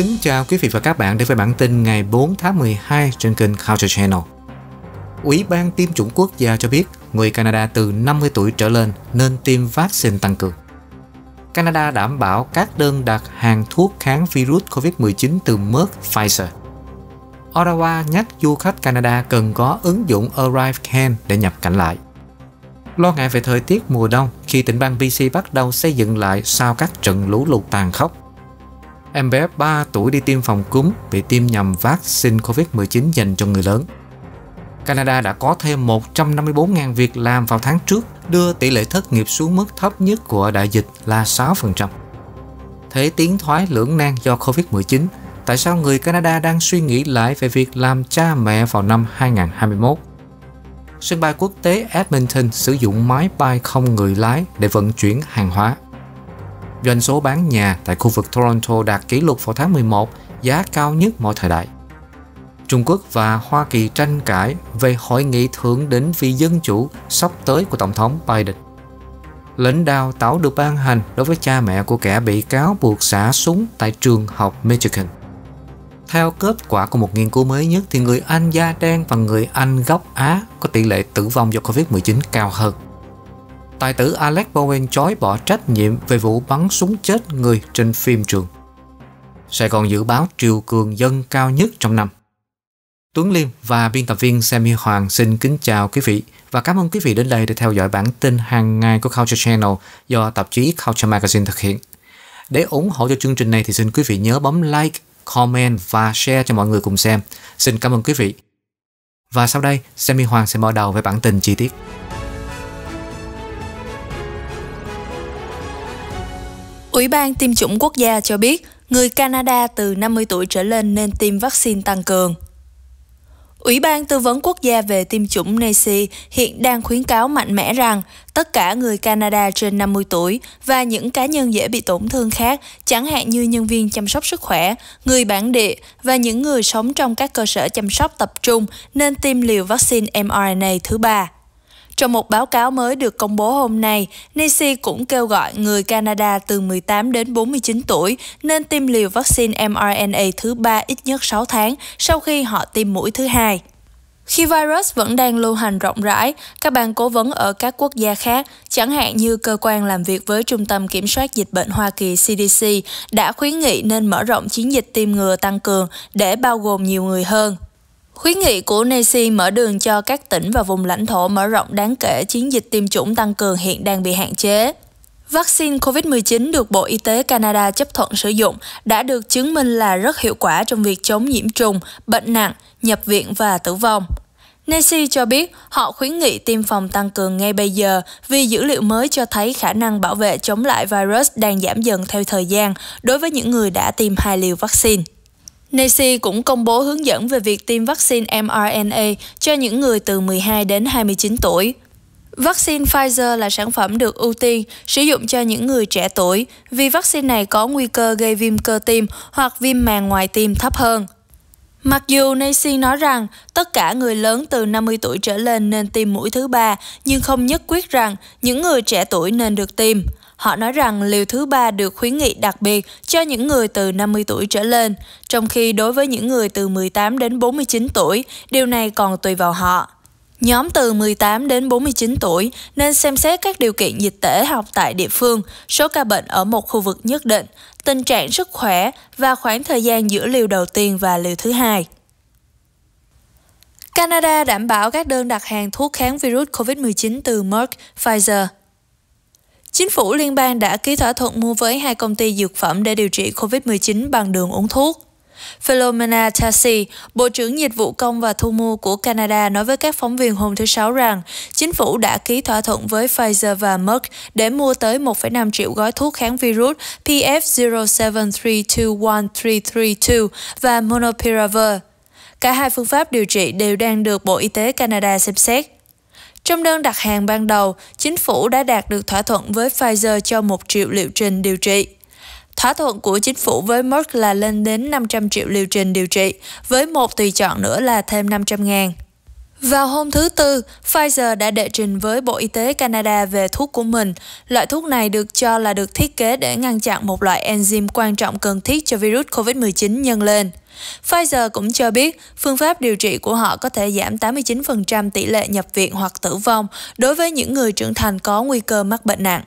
Kính chào quý vị và các bạn đến với bản tin ngày 4 tháng 12 trên kênh Culture Channel. Ủy ban tiêm chủng quốc gia cho biết người Canada từ 50 tuổi trở lên nên tiêm vaccine tăng cường. Canada đảm bảo các đơn đặt hàng thuốc kháng virus COVID-19 từ Merck, Pfizer. Ottawa nhắc du khách Canada cần có ứng dụng Arrive Can để nhập cảnh lại. Lo ngại về thời tiết mùa đông khi tỉnh bang BC bắt đầu xây dựng lại sau các trận lũ lụt tàn khốc. Em bé 3 tuổi đi tiêm phòng cúm bị tiêm nhầm vaccine COVID-19 dành cho người lớn. Canada đã có thêm 154.000 việc làm vào tháng trước, đưa tỷ lệ thất nghiệp xuống mức thấp nhất của đại dịch là 6%. Thế tiến thoái lưỡng nan do COVID-19, tại sao người Canada đang suy nghĩ lại về việc làm cha mẹ vào năm 2021? Sân bay quốc tế Edmonton sử dụng máy bay không người lái để vận chuyển hàng hóa. Doanh số bán nhà tại khu vực Toronto đạt kỷ lục vào tháng 11, giá cao nhất mọi thời đại. Trung Quốc và Hoa Kỳ tranh cãi về hội nghị thượng đỉnh vì dân chủ sắp tới của Tổng thống Biden. Lệnh đào tảo được ban hành đối với cha mẹ của kẻ bị cáo buộc xả súng tại trường học Michigan. Theo kết quả của một nghiên cứu mới nhất thì người Anh da đen và người Anh gốc Á có tỷ lệ tử vong do Covid-19 cao hơn. Tài tử Alex Bowen chối bỏ trách nhiệm về vụ bắn súng chết người trên phim trường. Sài Gòn dự báo triều cường dân cao nhất trong năm. Tuấn Liêm và biên tập viên Sammy Hoàng xin kính chào quý vị và cảm ơn quý vị đến đây để theo dõi bản tin hàng ngày của Culture Channel do tạp chí Culture Magazine thực hiện. Để ủng hộ cho chương trình này thì xin quý vị nhớ bấm like, comment và share cho mọi người cùng xem. Xin cảm ơn quý vị. Và sau đây, Sammy Hoàng sẽ mở đầu với bản tin chi tiết. Ủy ban tiêm chủng quốc gia cho biết người Canada từ 50 tuổi trở lên nên tiêm vaccine tăng cường. Ủy ban Tư vấn Quốc gia về tiêm chủng NACI hiện đang khuyến cáo mạnh mẽ rằng tất cả người Canada trên 50 tuổi và những cá nhân dễ bị tổn thương khác, chẳng hạn như nhân viên chăm sóc sức khỏe, người bản địa và những người sống trong các cơ sở chăm sóc tập trung nên tiêm liều vaccine mRNA thứ ba. Trong một báo cáo mới được công bố hôm nay, NICI cũng kêu gọi người Canada từ 18 đến 49 tuổi nên tiêm liều vaccine mRNA thứ ba ít nhất 6 tháng sau khi họ tiêm mũi thứ hai. Khi virus vẫn đang lưu hành rộng rãi, các ban cố vấn ở các quốc gia khác, chẳng hạn như cơ quan làm việc với Trung tâm Kiểm soát Dịch bệnh Hoa Kỳ CDC, đã khuyến nghị nên mở rộng chiến dịch tiêm ngừa tăng cường để bao gồm nhiều người hơn. Khuyến nghị của NACI mở đường cho các tỉnh và vùng lãnh thổ mở rộng đáng kể chiến dịch tiêm chủng tăng cường hiện đang bị hạn chế. Vaccine COVID-19 được Bộ Y tế Canada chấp thuận sử dụng đã được chứng minh là rất hiệu quả trong việc chống nhiễm trùng, bệnh nặng, nhập viện và tử vong. Nancy cho biết họ khuyến nghị tiêm phòng tăng cường ngay bây giờ vì dữ liệu mới cho thấy khả năng bảo vệ chống lại virus đang giảm dần theo thời gian đối với những người đã tiêm hai liều vaccine. NACI cũng công bố hướng dẫn về việc tiêm vaccine mRNA cho những người từ 12 đến 29 tuổi. Vaccine Pfizer là sản phẩm được ưu tiên sử dụng cho những người trẻ tuổi vì vaccine này có nguy cơ gây viêm cơ tim hoặc viêm màng ngoài tim thấp hơn. Mặc dù Nancy nói rằng tất cả người lớn từ 50 tuổi trở lên nên tiêm mũi thứ ba, nhưng không nhất quyết rằng những người trẻ tuổi nên được tiêm. Họ nói rằng liều thứ ba được khuyến nghị đặc biệt cho những người từ 50 tuổi trở lên, trong khi đối với những người từ 18 đến 49 tuổi, điều này còn tùy vào họ. Nhóm từ 18 đến 49 tuổi nên xem xét các điều kiện dịch tễ học tại địa phương, số ca bệnh ở một khu vực nhất định, tình trạng sức khỏe và khoảng thời gian giữa liều đầu tiên và liều thứ hai. Canada đảm bảo các đơn đặt hàng thuốc kháng virus COVID-19 từ Merck, Pfizer – Chính phủ liên bang đã ký thỏa thuận mua với hai công ty dược phẩm để điều trị COVID-19 bằng đường uống thuốc. Philomena Tassi, Bộ trưởng Dịch vụ Công và Thu mua của Canada nói với các phóng viên hôm thứ Sáu rằng chính phủ đã ký thỏa thuận với Pfizer và Merck để mua tới 1,5 triệu gói thuốc kháng virus PF07321332 và Monopiravir. Cả hai phương pháp điều trị đều đang được Bộ Y tế Canada xem xét. Trong đơn đặt hàng ban đầu, chính phủ đã đạt được thỏa thuận với Pfizer cho 1 triệu liệu trình điều trị. Thỏa thuận của chính phủ với Merck là lên đến 500 triệu liệu trình điều trị, với một tùy chọn nữa là thêm 500 ngàn. Vào hôm thứ Tư, Pfizer đã đệ trình với Bộ Y tế Canada về thuốc của mình. Loại thuốc này được cho là được thiết kế để ngăn chặn một loại enzyme quan trọng cần thiết cho virus COVID-19 nhân lên. Pfizer cũng cho biết phương pháp điều trị của họ có thể giảm 89% tỷ lệ nhập viện hoặc tử vong đối với những người trưởng thành có nguy cơ mắc bệnh nặng.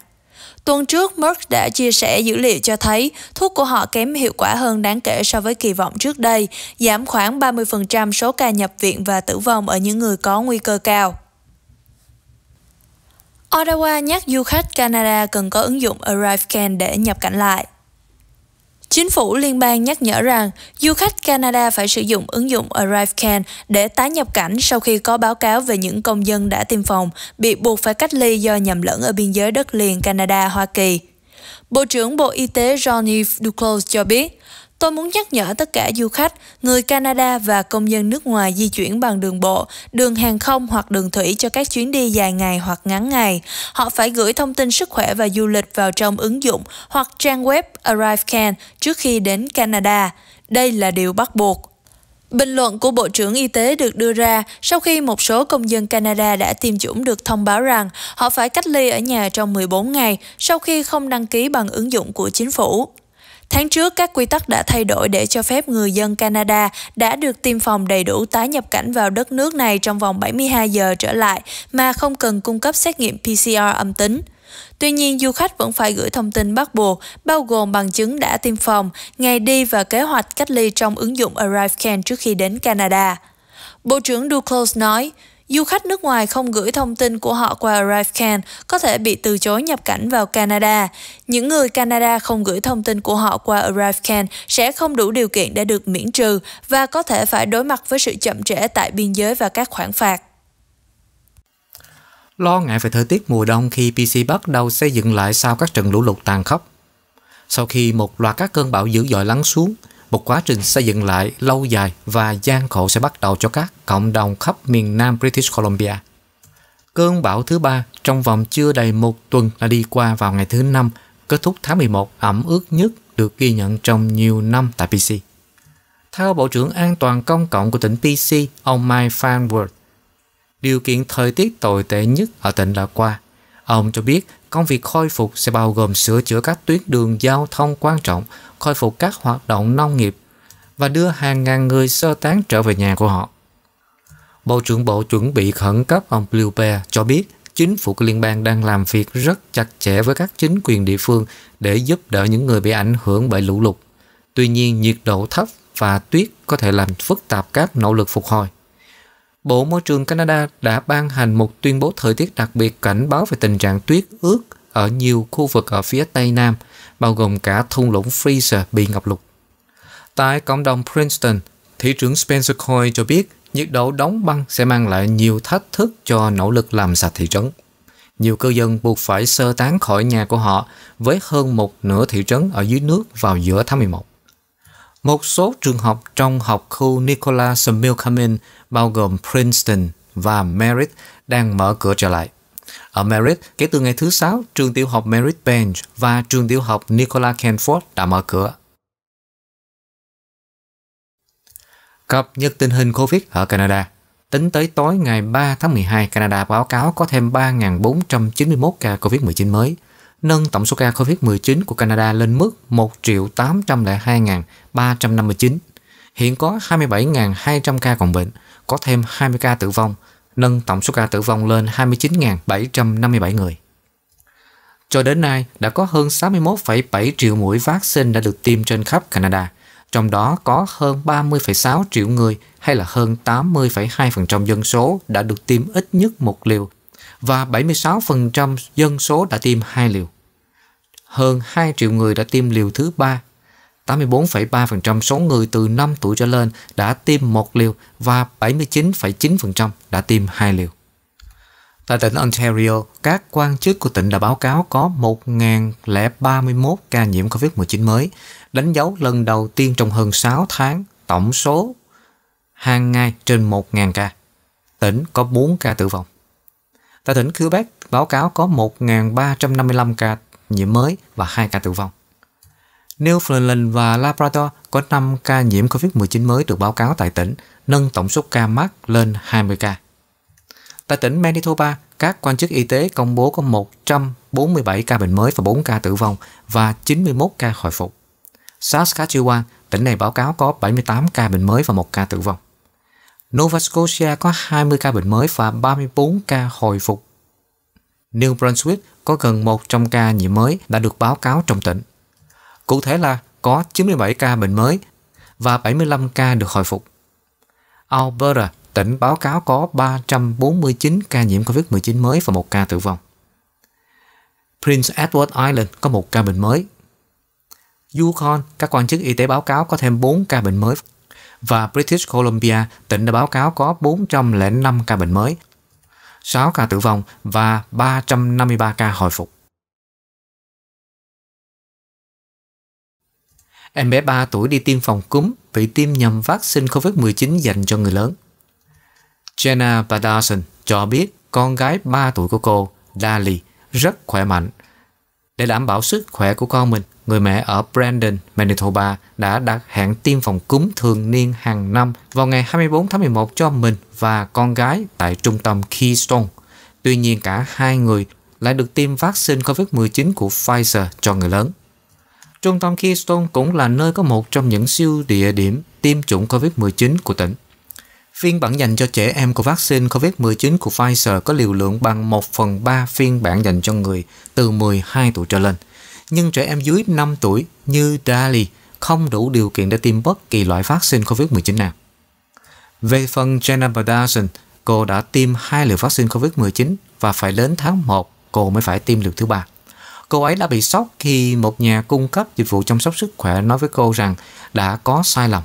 Tuần trước, Merck đã chia sẻ dữ liệu cho thấy thuốc của họ kém hiệu quả hơn đáng kể so với kỳ vọng trước đây, giảm khoảng 30% số ca nhập viện và tử vong ở những người có nguy cơ cao. Ottawa nhắc du khách Canada cần có ứng dụng ArriveCan để nhập cảnh lại. Chính phủ liên bang nhắc nhở rằng du khách Canada phải sử dụng ứng dụng ArriveCan để tái nhập cảnh sau khi có báo cáo về những công dân đã tiêm phòng bị buộc phải cách ly do nhầm lẫn ở biên giới đất liền Canada-Hoa Kỳ. Bộ trưởng Bộ Y tế Johnny Duclos cho biết, Tôi muốn nhắc nhở tất cả du khách, người Canada và công dân nước ngoài di chuyển bằng đường bộ, đường hàng không hoặc đường thủy cho các chuyến đi dài ngày hoặc ngắn ngày. Họ phải gửi thông tin sức khỏe và du lịch vào trong ứng dụng hoặc trang web ArriveCan trước khi đến Canada. Đây là điều bắt buộc. Bình luận của Bộ trưởng Y tế được đưa ra sau khi một số công dân Canada đã tiêm chủng được thông báo rằng họ phải cách ly ở nhà trong 14 ngày sau khi không đăng ký bằng ứng dụng của chính phủ. Tháng trước, các quy tắc đã thay đổi để cho phép người dân Canada đã được tiêm phòng đầy đủ tái nhập cảnh vào đất nước này trong vòng 72 giờ trở lại mà không cần cung cấp xét nghiệm PCR âm tính. Tuy nhiên, du khách vẫn phải gửi thông tin bắt buộc, bao gồm bằng chứng đã tiêm phòng, ngày đi và kế hoạch cách ly trong ứng dụng ArriveCan trước khi đến Canada. Bộ trưởng Duclos nói, Du khách nước ngoài không gửi thông tin của họ qua ArriveCan có thể bị từ chối nhập cảnh vào Canada. Những người Canada không gửi thông tin của họ qua ArriveCan sẽ không đủ điều kiện để được miễn trừ và có thể phải đối mặt với sự chậm trễ tại biên giới và các khoản phạt. Lo ngại về thời tiết mùa đông khi PC bắt đầu xây dựng lại sau các trận lũ lụt tàn khốc. Sau khi một loạt các cơn bão dữ dội lắng xuống, một quá trình xây dựng lại lâu dài và gian khổ sẽ bắt đầu cho các cộng đồng khắp miền Nam British Columbia. Cơn bão thứ ba trong vòng chưa đầy một tuần đã đi qua vào ngày thứ năm, kết thúc tháng 11 ẩm ướt nhất được ghi nhận trong nhiều năm tại PC. Theo Bộ trưởng An toàn Công cộng của tỉnh PC, ông Mike Farnworth, điều kiện thời tiết tồi tệ nhất ở tỉnh đã qua. Ông cho biết công việc khôi phục sẽ bao gồm sửa chữa các tuyến đường giao thông quan trọng, khôi phục các hoạt động nông nghiệp và đưa hàng ngàn người sơ tán trở về nhà của họ. Bộ trưởng Bộ chuẩn bị khẩn cấp ông Blue cho biết chính phủ liên bang đang làm việc rất chặt chẽ với các chính quyền địa phương để giúp đỡ những người bị ảnh hưởng bởi lũ lụt. Tuy nhiên, nhiệt độ thấp và tuyết có thể làm phức tạp các nỗ lực phục hồi. Bộ Môi trường Canada đã ban hành một tuyên bố thời tiết đặc biệt cảnh báo về tình trạng tuyết ướt ở nhiều khu vực ở phía Tây Nam, bao gồm cả thung lũng Fraser bị ngập lụt. Tại cộng đồng Princeton, thị trưởng Spencer Coy cho biết nhiệt độ đóng băng sẽ mang lại nhiều thách thức cho nỗ lực làm sạch thị trấn. Nhiều cư dân buộc phải sơ tán khỏi nhà của họ với hơn một nửa thị trấn ở dưới nước vào giữa tháng 11. Một số trường học trong học khu Nicholas Milkamin bao gồm Princeton và Merritt đang mở cửa trở lại. Ở Merritt, kể từ ngày thứ Sáu, trường tiểu học Merritt Bench và trường tiểu học Nicola Canford đã mở cửa. Cập nhật tình hình COVID ở Canada. Tính tới tối ngày 3 tháng 12, Canada báo cáo có thêm 3.491 ca COVID-19 mới, nâng tổng số ca COVID-19 của Canada lên mức 359. Hiện có 27.200 ca còn bệnh, có thêm 20 ca tử vong, nâng tổng số ca tử vong lên 29.757 người. Cho đến nay, đã có hơn 61,7 triệu mũi vaccine đã được tiêm trên khắp Canada, trong đó có hơn 30,6 triệu người hay là hơn 80,2% dân số đã được tiêm ít nhất một liều và 76% dân số đã tiêm hai liều. Hơn 2 triệu người đã tiêm liều thứ ba 84,3% số người từ 5 tuổi trở lên đã tiêm một liều và 79,9% đã tiêm hai liều. Tại tỉnh Ontario, các quan chức của tỉnh đã báo cáo có 1.031 ca nhiễm COVID-19 mới, đánh dấu lần đầu tiên trong hơn 6 tháng tổng số hàng ngày trên 1.000 ca. Tỉnh có 4 ca tử vong. Tại tỉnh Quebec, báo cáo có 1.355 ca nhiễm mới và 2 ca tử vong. Newfoundland và Labrador có 5 ca nhiễm COVID-19 mới được báo cáo tại tỉnh, nâng tổng số ca mắc lên 20 ca. Tại tỉnh Manitoba, các quan chức y tế công bố có 147 ca bệnh mới và 4 ca tử vong và 91 ca hồi phục. Saskatchewan, tỉnh này báo cáo có 78 ca bệnh mới và 1 ca tử vong. Nova Scotia có 20 ca bệnh mới và 34 ca hồi phục. New Brunswick có gần 100 ca nhiễm mới đã được báo cáo trong tỉnh. Cụ thể là có 97 ca bệnh mới và 75 ca được hồi phục. Alberta, tỉnh báo cáo có 349 ca nhiễm COVID-19 mới và một ca tử vong. Prince Edward Island có một ca bệnh mới. Yukon, các quan chức y tế báo cáo có thêm 4 ca bệnh mới. Và British Columbia, tỉnh đã báo cáo có 405 ca bệnh mới, 6 ca tử vong và 353 ca hồi phục. Em bé 3 tuổi đi tiêm phòng cúm bị tiêm nhầm vaccine COVID-19 dành cho người lớn. Jenna Patterson cho biết con gái 3 tuổi của cô, Dali, rất khỏe mạnh. Để đảm bảo sức khỏe của con mình, người mẹ ở Brandon, Manitoba đã đặt hẹn tiêm phòng cúm thường niên hàng năm vào ngày 24 tháng 11 cho mình và con gái tại trung tâm Keystone. Tuy nhiên cả hai người lại được tiêm vaccine COVID-19 của Pfizer cho người lớn. Trung tâm Keystone cũng là nơi có một trong những siêu địa điểm tiêm chủng COVID-19 của tỉnh. Phiên bản dành cho trẻ em của vaccine COVID-19 của Pfizer có liều lượng bằng 1 phần 3 phiên bản dành cho người từ 12 tuổi trở lên. Nhưng trẻ em dưới 5 tuổi như Dali không đủ điều kiện để tiêm bất kỳ loại vaccine COVID-19 nào. Về phần Jenna Badason, cô đã tiêm hai liều vaccine COVID-19 và phải đến tháng 1 cô mới phải tiêm liều thứ ba. Cô ấy đã bị sốc khi một nhà cung cấp dịch vụ chăm sóc sức khỏe nói với cô rằng đã có sai lầm.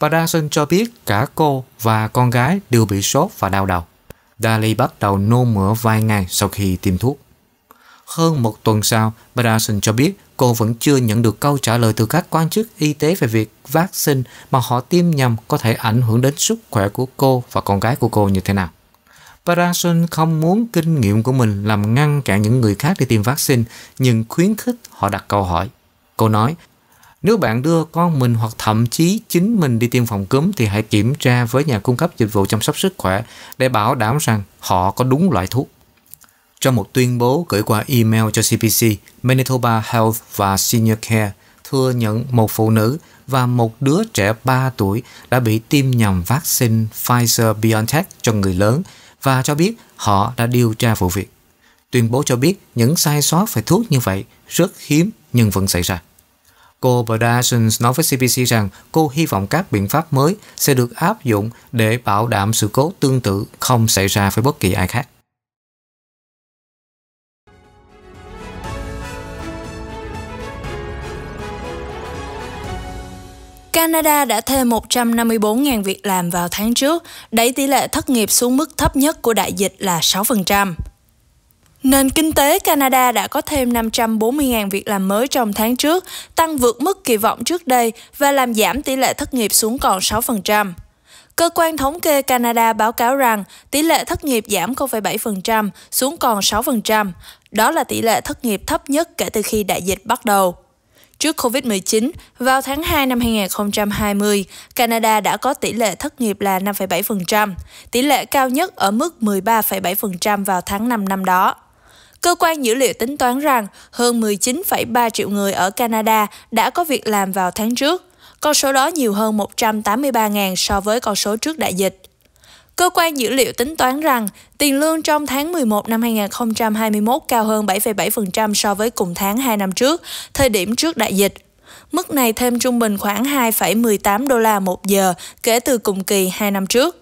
Padason cho biết cả cô và con gái đều bị sốt và đau đầu. Daly bắt đầu nôn mửa vài ngày sau khi tiêm thuốc. Hơn một tuần sau, Patterson cho biết cô vẫn chưa nhận được câu trả lời từ các quan chức y tế về việc vaccine mà họ tiêm nhầm có thể ảnh hưởng đến sức khỏe của cô và con gái của cô như thế nào. Parason không muốn kinh nghiệm của mình làm ngăn cản những người khác đi tiêm vaccine, nhưng khuyến khích họ đặt câu hỏi. Cô nói, nếu bạn đưa con mình hoặc thậm chí chính mình đi tiêm phòng cúm thì hãy kiểm tra với nhà cung cấp dịch vụ chăm sóc sức khỏe để bảo đảm rằng họ có đúng loại thuốc. Trong một tuyên bố gửi qua email cho CPC, Manitoba Health và Senior Care thừa nhận một phụ nữ và một đứa trẻ 3 tuổi đã bị tiêm nhầm vaccine Pfizer-BioNTech cho người lớn và cho biết họ đã điều tra vụ việc. Tuyên bố cho biết những sai sót về thuốc như vậy rất hiếm nhưng vẫn xảy ra. Cô Badassons nói với CBC rằng cô hy vọng các biện pháp mới sẽ được áp dụng để bảo đảm sự cố tương tự không xảy ra với bất kỳ ai khác. Canada đã thêm 154.000 việc làm vào tháng trước, đẩy tỷ lệ thất nghiệp xuống mức thấp nhất của đại dịch là 6%. Nền kinh tế Canada đã có thêm 540.000 việc làm mới trong tháng trước, tăng vượt mức kỳ vọng trước đây và làm giảm tỷ lệ thất nghiệp xuống còn 6%. Cơ quan thống kê Canada báo cáo rằng tỷ lệ thất nghiệp giảm 0,7% xuống còn 6%. Đó là tỷ lệ thất nghiệp thấp nhất kể từ khi đại dịch bắt đầu. Trước COVID-19, vào tháng 2 năm 2020, Canada đã có tỷ lệ thất nghiệp là 5,7%, tỷ lệ cao nhất ở mức 13,7% vào tháng 5 năm đó. Cơ quan dữ liệu tính toán rằng hơn 19,3 triệu người ở Canada đã có việc làm vào tháng trước. Con số đó nhiều hơn 183.000 so với con số trước đại dịch. Cơ quan dữ liệu tính toán rằng tiền lương trong tháng 11 năm 2021 cao hơn 7,7% so với cùng tháng 2 năm trước, thời điểm trước đại dịch. Mức này thêm trung bình khoảng 2,18 đô la một giờ kể từ cùng kỳ 2 năm trước.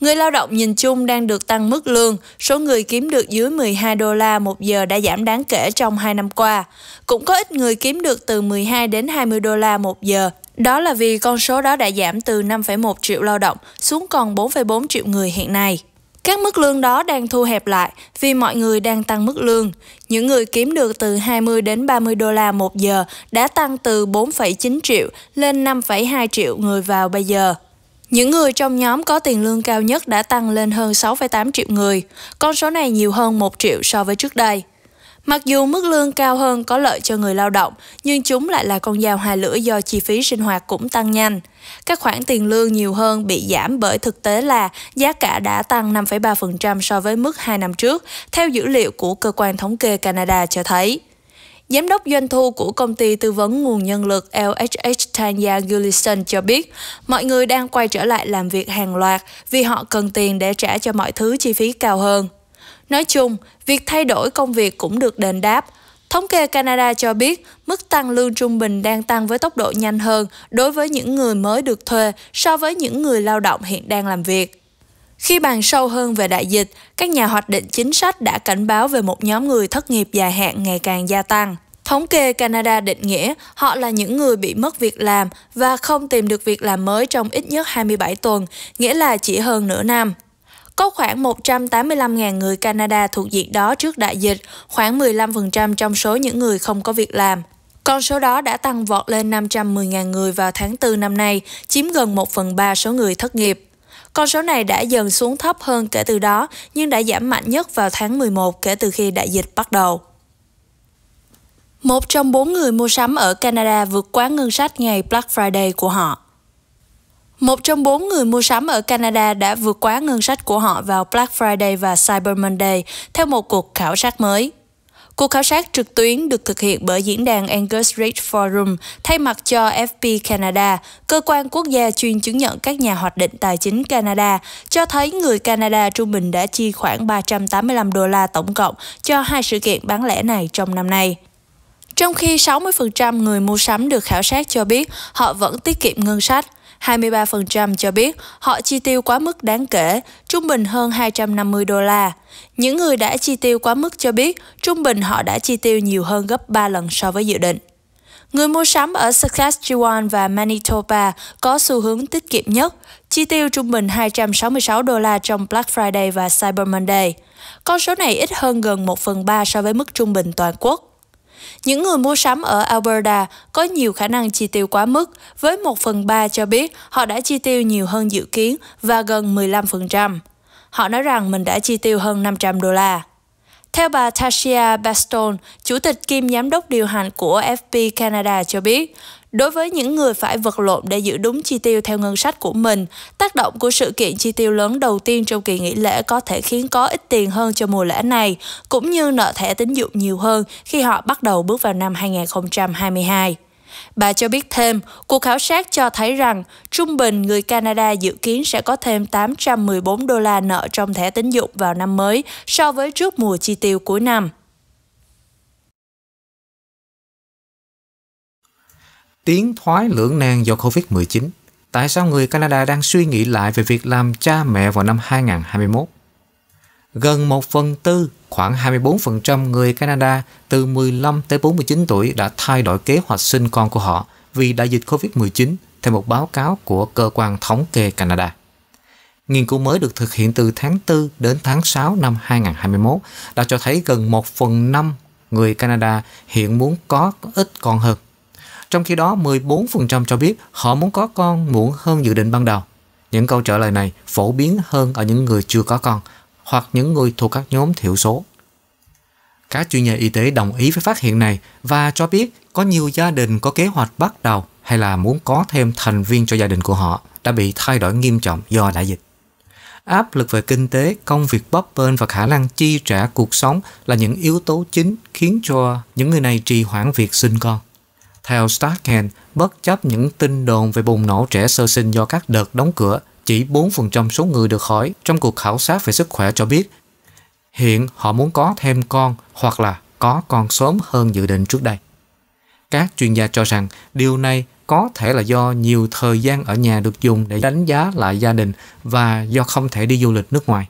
Người lao động nhìn chung đang được tăng mức lương, số người kiếm được dưới 12 đô la một giờ đã giảm đáng kể trong 2 năm qua. Cũng có ít người kiếm được từ 12 đến 20 đô la một giờ đó là vì con số đó đã giảm từ 5,1 triệu lao động xuống còn 4,4 triệu người hiện nay. Các mức lương đó đang thu hẹp lại vì mọi người đang tăng mức lương. Những người kiếm được từ 20 đến 30 đô la một giờ đã tăng từ 4,9 triệu lên 5,2 triệu người vào bây giờ. Những người trong nhóm có tiền lương cao nhất đã tăng lên hơn 6,8 triệu người. Con số này nhiều hơn 1 triệu so với trước đây. Mặc dù mức lương cao hơn có lợi cho người lao động, nhưng chúng lại là con dao hai lưỡi do chi phí sinh hoạt cũng tăng nhanh. Các khoản tiền lương nhiều hơn bị giảm bởi thực tế là giá cả đã tăng 5,3% so với mức 2 năm trước, theo dữ liệu của cơ quan thống kê Canada cho thấy. Giám đốc doanh thu của công ty tư vấn nguồn nhân lực LHH Tanya Gillison cho biết, mọi người đang quay trở lại làm việc hàng loạt vì họ cần tiền để trả cho mọi thứ chi phí cao hơn. Nói chung, việc thay đổi công việc cũng được đền đáp. Thống kê Canada cho biết mức tăng lương trung bình đang tăng với tốc độ nhanh hơn đối với những người mới được thuê so với những người lao động hiện đang làm việc. Khi bàn sâu hơn về đại dịch, các nhà hoạch định chính sách đã cảnh báo về một nhóm người thất nghiệp dài hạn ngày càng gia tăng. Thống kê Canada định nghĩa họ là những người bị mất việc làm và không tìm được việc làm mới trong ít nhất 27 tuần, nghĩa là chỉ hơn nửa năm. Có khoảng 185.000 người Canada thuộc diện đó trước đại dịch, khoảng 15% trong số những người không có việc làm. Con số đó đã tăng vọt lên 510.000 người vào tháng 4 năm nay, chiếm gần 1 phần 3 số người thất nghiệp. Con số này đã dần xuống thấp hơn kể từ đó, nhưng đã giảm mạnh nhất vào tháng 11 kể từ khi đại dịch bắt đầu. Một trong bốn người mua sắm ở Canada vượt quá ngân sách ngày Black Friday của họ. Một trong bốn người mua sắm ở Canada đã vượt quá ngân sách của họ vào Black Friday và Cyber Monday theo một cuộc khảo sát mới. Cuộc khảo sát trực tuyến được thực hiện bởi diễn đàn Angus Reid Forum thay mặt cho FP Canada, cơ quan quốc gia chuyên chứng nhận các nhà hoạch định tài chính Canada, cho thấy người Canada trung bình đã chi khoảng 385 đô la tổng cộng cho hai sự kiện bán lẻ này trong năm nay. Trong khi 60% người mua sắm được khảo sát cho biết họ vẫn tiết kiệm ngân sách, 23% cho biết họ chi tiêu quá mức đáng kể, trung bình hơn 250 đô la. Những người đã chi tiêu quá mức cho biết trung bình họ đã chi tiêu nhiều hơn gấp 3 lần so với dự định. Người mua sắm ở Saskatchewan và Manitoba có xu hướng tiết kiệm nhất, chi tiêu trung bình 266 đô la trong Black Friday và Cyber Monday. Con số này ít hơn gần 1 phần 3 so với mức trung bình toàn quốc. Những người mua sắm ở Alberta có nhiều khả năng chi tiêu quá mức, với 1 phần 3 cho biết họ đã chi tiêu nhiều hơn dự kiến và gần 15%. Họ nói rằng mình đã chi tiêu hơn 500 đô la. Theo bà Tasia Baston, chủ tịch kiêm giám đốc điều hành của FP Canada cho biết, Đối với những người phải vật lộn để giữ đúng chi tiêu theo ngân sách của mình, tác động của sự kiện chi tiêu lớn đầu tiên trong kỳ nghỉ lễ có thể khiến có ít tiền hơn cho mùa lễ này, cũng như nợ thẻ tín dụng nhiều hơn khi họ bắt đầu bước vào năm 2022. Bà cho biết thêm, cuộc khảo sát cho thấy rằng trung bình người Canada dự kiến sẽ có thêm 814 đô la nợ trong thẻ tín dụng vào năm mới so với trước mùa chi tiêu cuối năm. Tiến thoái lưỡng nan do Covid-19. Tại sao người Canada đang suy nghĩ lại về việc làm cha mẹ vào năm 2021? Gần một phần tư, khoảng 24% người Canada từ 15 tới 49 tuổi đã thay đổi kế hoạch sinh con của họ vì đại dịch Covid-19, theo một báo cáo của Cơ quan Thống kê Canada. Nghiên cứu mới được thực hiện từ tháng 4 đến tháng 6 năm 2021 đã cho thấy gần 1 phần 5 người Canada hiện muốn có ít con hơn. Trong khi đó, 14% cho biết họ muốn có con muộn hơn dự định ban đầu. Những câu trả lời này phổ biến hơn ở những người chưa có con hoặc những người thuộc các nhóm thiểu số. Các chuyên gia y tế đồng ý với phát hiện này và cho biết có nhiều gia đình có kế hoạch bắt đầu hay là muốn có thêm thành viên cho gia đình của họ đã bị thay đổi nghiêm trọng do đại dịch. Áp lực về kinh tế, công việc bấp bênh và khả năng chi trả cuộc sống là những yếu tố chính khiến cho những người này trì hoãn việc sinh con. Theo Starken, bất chấp những tin đồn về bùng nổ trẻ sơ sinh do các đợt đóng cửa, chỉ 4% số người được hỏi trong cuộc khảo sát về sức khỏe cho biết hiện họ muốn có thêm con hoặc là có con sớm hơn dự định trước đây. Các chuyên gia cho rằng điều này có thể là do nhiều thời gian ở nhà được dùng để đánh giá lại gia đình và do không thể đi du lịch nước ngoài.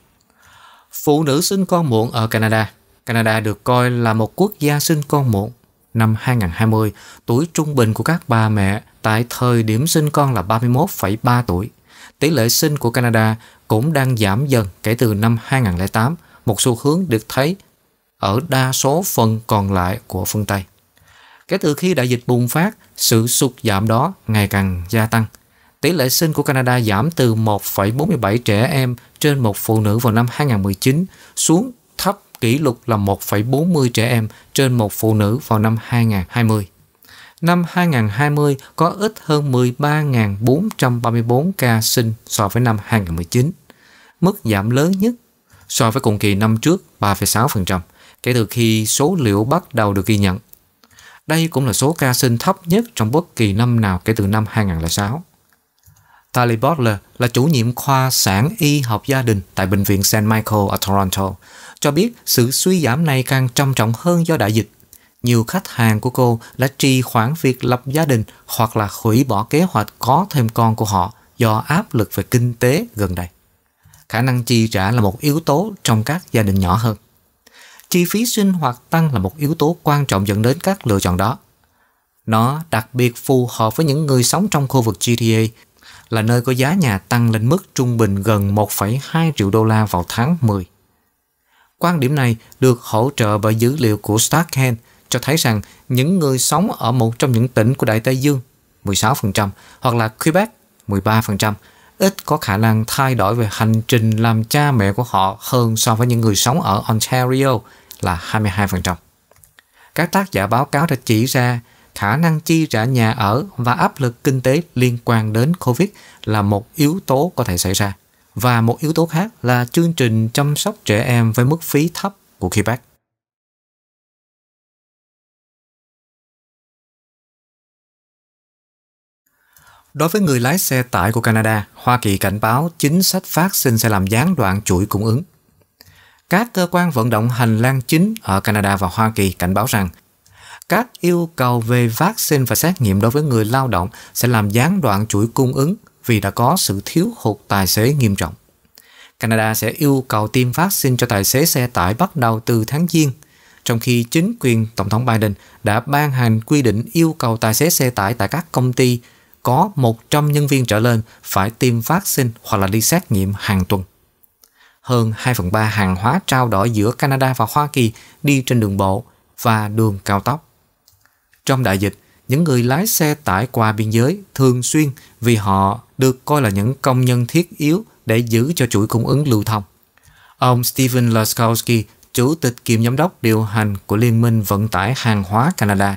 Phụ nữ sinh con muộn ở Canada Canada được coi là một quốc gia sinh con muộn năm 2020, tuổi trung bình của các bà mẹ tại thời điểm sinh con là 31,3 tuổi. Tỷ lệ sinh của Canada cũng đang giảm dần kể từ năm 2008, một xu hướng được thấy ở đa số phần còn lại của phương Tây. Kể từ khi đại dịch bùng phát, sự sụt giảm đó ngày càng gia tăng. Tỷ lệ sinh của Canada giảm từ 1,47 trẻ em trên một phụ nữ vào năm 2019 xuống thấp kỷ lục là 1,40 trẻ em trên một phụ nữ vào năm 2020. Năm 2020 có ít hơn 13.434 ca sinh so với năm 2019, mức giảm lớn nhất so với cùng kỳ năm trước 3,6% kể từ khi số liệu bắt đầu được ghi nhận. Đây cũng là số ca sinh thấp nhất trong bất kỳ năm nào kể từ năm 2006. Tali Butler là chủ nhiệm khoa sản y học gia đình tại Bệnh viện St. Michael ở Toronto, cho biết sự suy giảm này càng trầm trọng hơn do đại dịch. Nhiều khách hàng của cô đã trì khoản việc lập gia đình hoặc là hủy bỏ kế hoạch có thêm con của họ do áp lực về kinh tế gần đây. Khả năng chi trả là một yếu tố trong các gia đình nhỏ hơn. Chi phí sinh hoạt tăng là một yếu tố quan trọng dẫn đến các lựa chọn đó. Nó đặc biệt phù hợp với những người sống trong khu vực GTA là nơi có giá nhà tăng lên mức trung bình gần 1,2 triệu đô la vào tháng 10. Quan điểm này được hỗ trợ bởi dữ liệu của Starkhan cho thấy rằng những người sống ở một trong những tỉnh của Đại Tây Dương 16% hoặc là Quebec 13% ít có khả năng thay đổi về hành trình làm cha mẹ của họ hơn so với những người sống ở Ontario là 22%. Các tác giả báo cáo đã chỉ ra khả năng chi trả nhà ở và áp lực kinh tế liên quan đến COVID là một yếu tố có thể xảy ra. Và một yếu tố khác là chương trình chăm sóc trẻ em với mức phí thấp của Quebec. Đối với người lái xe tải của Canada, Hoa Kỳ cảnh báo chính sách phát sinh sẽ làm gián đoạn chuỗi cung ứng. Các cơ quan vận động hành lang chính ở Canada và Hoa Kỳ cảnh báo rằng các yêu cầu về vaccine và xét nghiệm đối với người lao động sẽ làm gián đoạn chuỗi cung ứng vì đã có sự thiếu hụt tài xế nghiêm trọng. Canada sẽ yêu cầu tiêm vaccine cho tài xế xe tải bắt đầu từ tháng Giêng, trong khi chính quyền Tổng thống Biden đã ban hành quy định yêu cầu tài xế xe tải tại các công ty có 100 nhân viên trở lên phải tiêm vaccine hoặc là đi xét nghiệm hàng tuần. Hơn 2 phần 3 hàng hóa trao đổi giữa Canada và Hoa Kỳ đi trên đường bộ và đường cao tốc. Trong đại dịch, những người lái xe tải qua biên giới thường xuyên vì họ được coi là những công nhân thiết yếu để giữ cho chuỗi cung ứng lưu thông. Ông Stephen Laskowski, chủ tịch kiêm giám đốc điều hành của Liên minh Vận tải Hàng hóa Canada,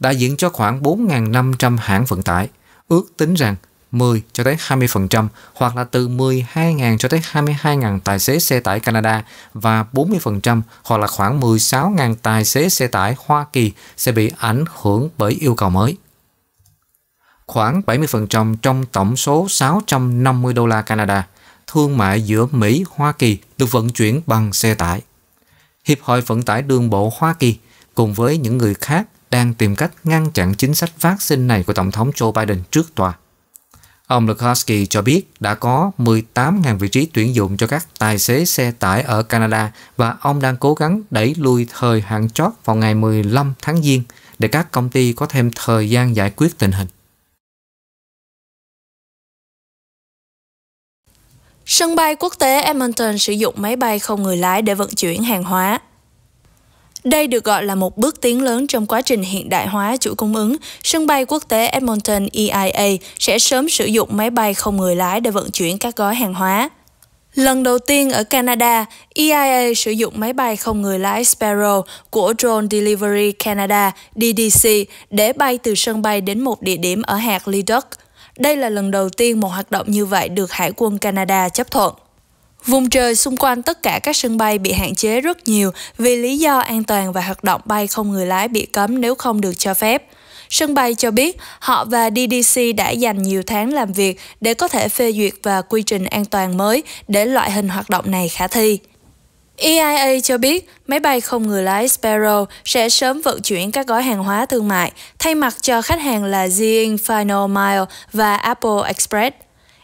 đại diện cho khoảng 4.500 hãng vận tải, ước tính rằng 10 cho tới 20% hoặc là từ 12.000 cho tới 22.000 tài xế xe tải Canada và 40% hoặc là khoảng 16.000 tài xế xe tải Hoa Kỳ sẽ bị ảnh hưởng bởi yêu cầu mới. Khoảng 70% trong tổng số 650 đô la Canada thương mại giữa Mỹ, Hoa Kỳ được vận chuyển bằng xe tải. Hiệp hội Vận tải Đường bộ Hoa Kỳ cùng với những người khác đang tìm cách ngăn chặn chính sách vaccine này của Tổng thống Joe Biden trước tòa. Ông Lukowski cho biết đã có 18.000 vị trí tuyển dụng cho các tài xế xe tải ở Canada và ông đang cố gắng đẩy lùi thời hạn chót vào ngày 15 tháng Giêng để các công ty có thêm thời gian giải quyết tình hình. Sân bay quốc tế Edmonton sử dụng máy bay không người lái để vận chuyển hàng hóa. Đây được gọi là một bước tiến lớn trong quá trình hiện đại hóa chuỗi cung ứng. Sân bay quốc tế Edmonton EIA sẽ sớm sử dụng máy bay không người lái để vận chuyển các gói hàng hóa. Lần đầu tiên ở Canada, EIA sử dụng máy bay không người lái Sparrow của Drone Delivery Canada DDC để bay từ sân bay đến một địa điểm ở hạt Leduc. Đây là lần đầu tiên một hoạt động như vậy được Hải quân Canada chấp thuận. Vùng trời xung quanh tất cả các sân bay bị hạn chế rất nhiều vì lý do an toàn và hoạt động bay không người lái bị cấm nếu không được cho phép. Sân bay cho biết họ và DDC đã dành nhiều tháng làm việc để có thể phê duyệt và quy trình an toàn mới để loại hình hoạt động này khả thi. EIA cho biết máy bay không người lái Sparrow sẽ sớm vận chuyển các gói hàng hóa thương mại, thay mặt cho khách hàng là Zing Final Mile và Apple Express.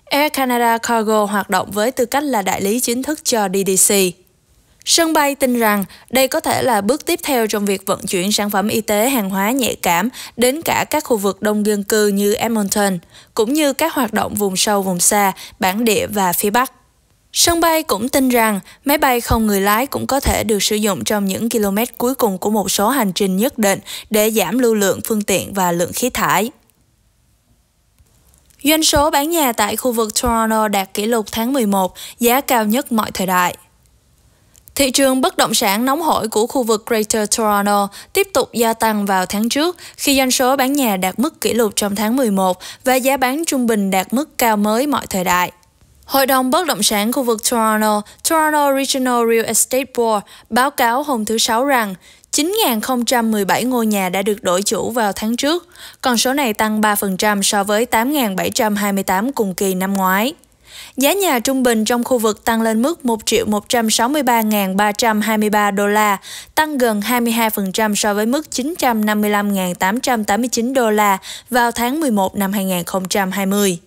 Air Canada Cargo hoạt động với tư cách là đại lý chính thức cho DDC. Sân bay tin rằng đây có thể là bước tiếp theo trong việc vận chuyển sản phẩm y tế hàng hóa nhạy cảm đến cả các khu vực đông dân cư như Edmonton, cũng như các hoạt động vùng sâu vùng xa, bản địa và phía Bắc. Sân bay cũng tin rằng máy bay không người lái cũng có thể được sử dụng trong những km cuối cùng của một số hành trình nhất định để giảm lưu lượng phương tiện và lượng khí thải. Doanh số bán nhà tại khu vực Toronto đạt kỷ lục tháng 11, giá cao nhất mọi thời đại. Thị trường bất động sản nóng hổi của khu vực Greater Toronto tiếp tục gia tăng vào tháng trước khi doanh số bán nhà đạt mức kỷ lục trong tháng 11 và giá bán trung bình đạt mức cao mới mọi thời đại. Hội đồng bất động sản khu vực Toronto, Toronto Regional Real Estate Board báo cáo hôm thứ Sáu rằng 9.017 ngôi nhà đã được đổi chủ vào tháng trước, con số này tăng 3% so với 8.728 cùng kỳ năm ngoái. Giá nhà trung bình trong khu vực tăng lên mức 1.163.323 đô la, tăng gần 22% so với mức 955.889 đô la vào tháng 11 năm 2020.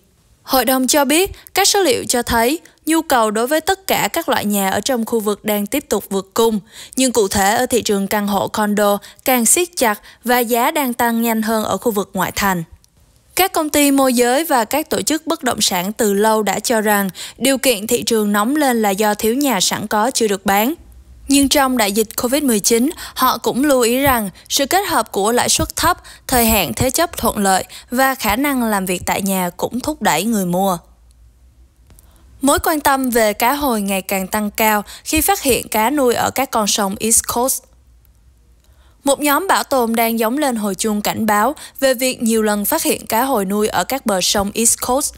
Hội đồng cho biết các số liệu cho thấy nhu cầu đối với tất cả các loại nhà ở trong khu vực đang tiếp tục vượt cung, nhưng cụ thể ở thị trường căn hộ condo càng siết chặt và giá đang tăng nhanh hơn ở khu vực ngoại thành. Các công ty môi giới và các tổ chức bất động sản từ lâu đã cho rằng điều kiện thị trường nóng lên là do thiếu nhà sẵn có chưa được bán. Nhưng trong đại dịch COVID-19, họ cũng lưu ý rằng sự kết hợp của lãi suất thấp, thời hạn thế chấp thuận lợi và khả năng làm việc tại nhà cũng thúc đẩy người mua. Mối quan tâm về cá hồi ngày càng tăng cao khi phát hiện cá nuôi ở các con sông East Coast. Một nhóm bảo tồn đang giống lên hồi chuông cảnh báo về việc nhiều lần phát hiện cá hồi nuôi ở các bờ sông East Coast.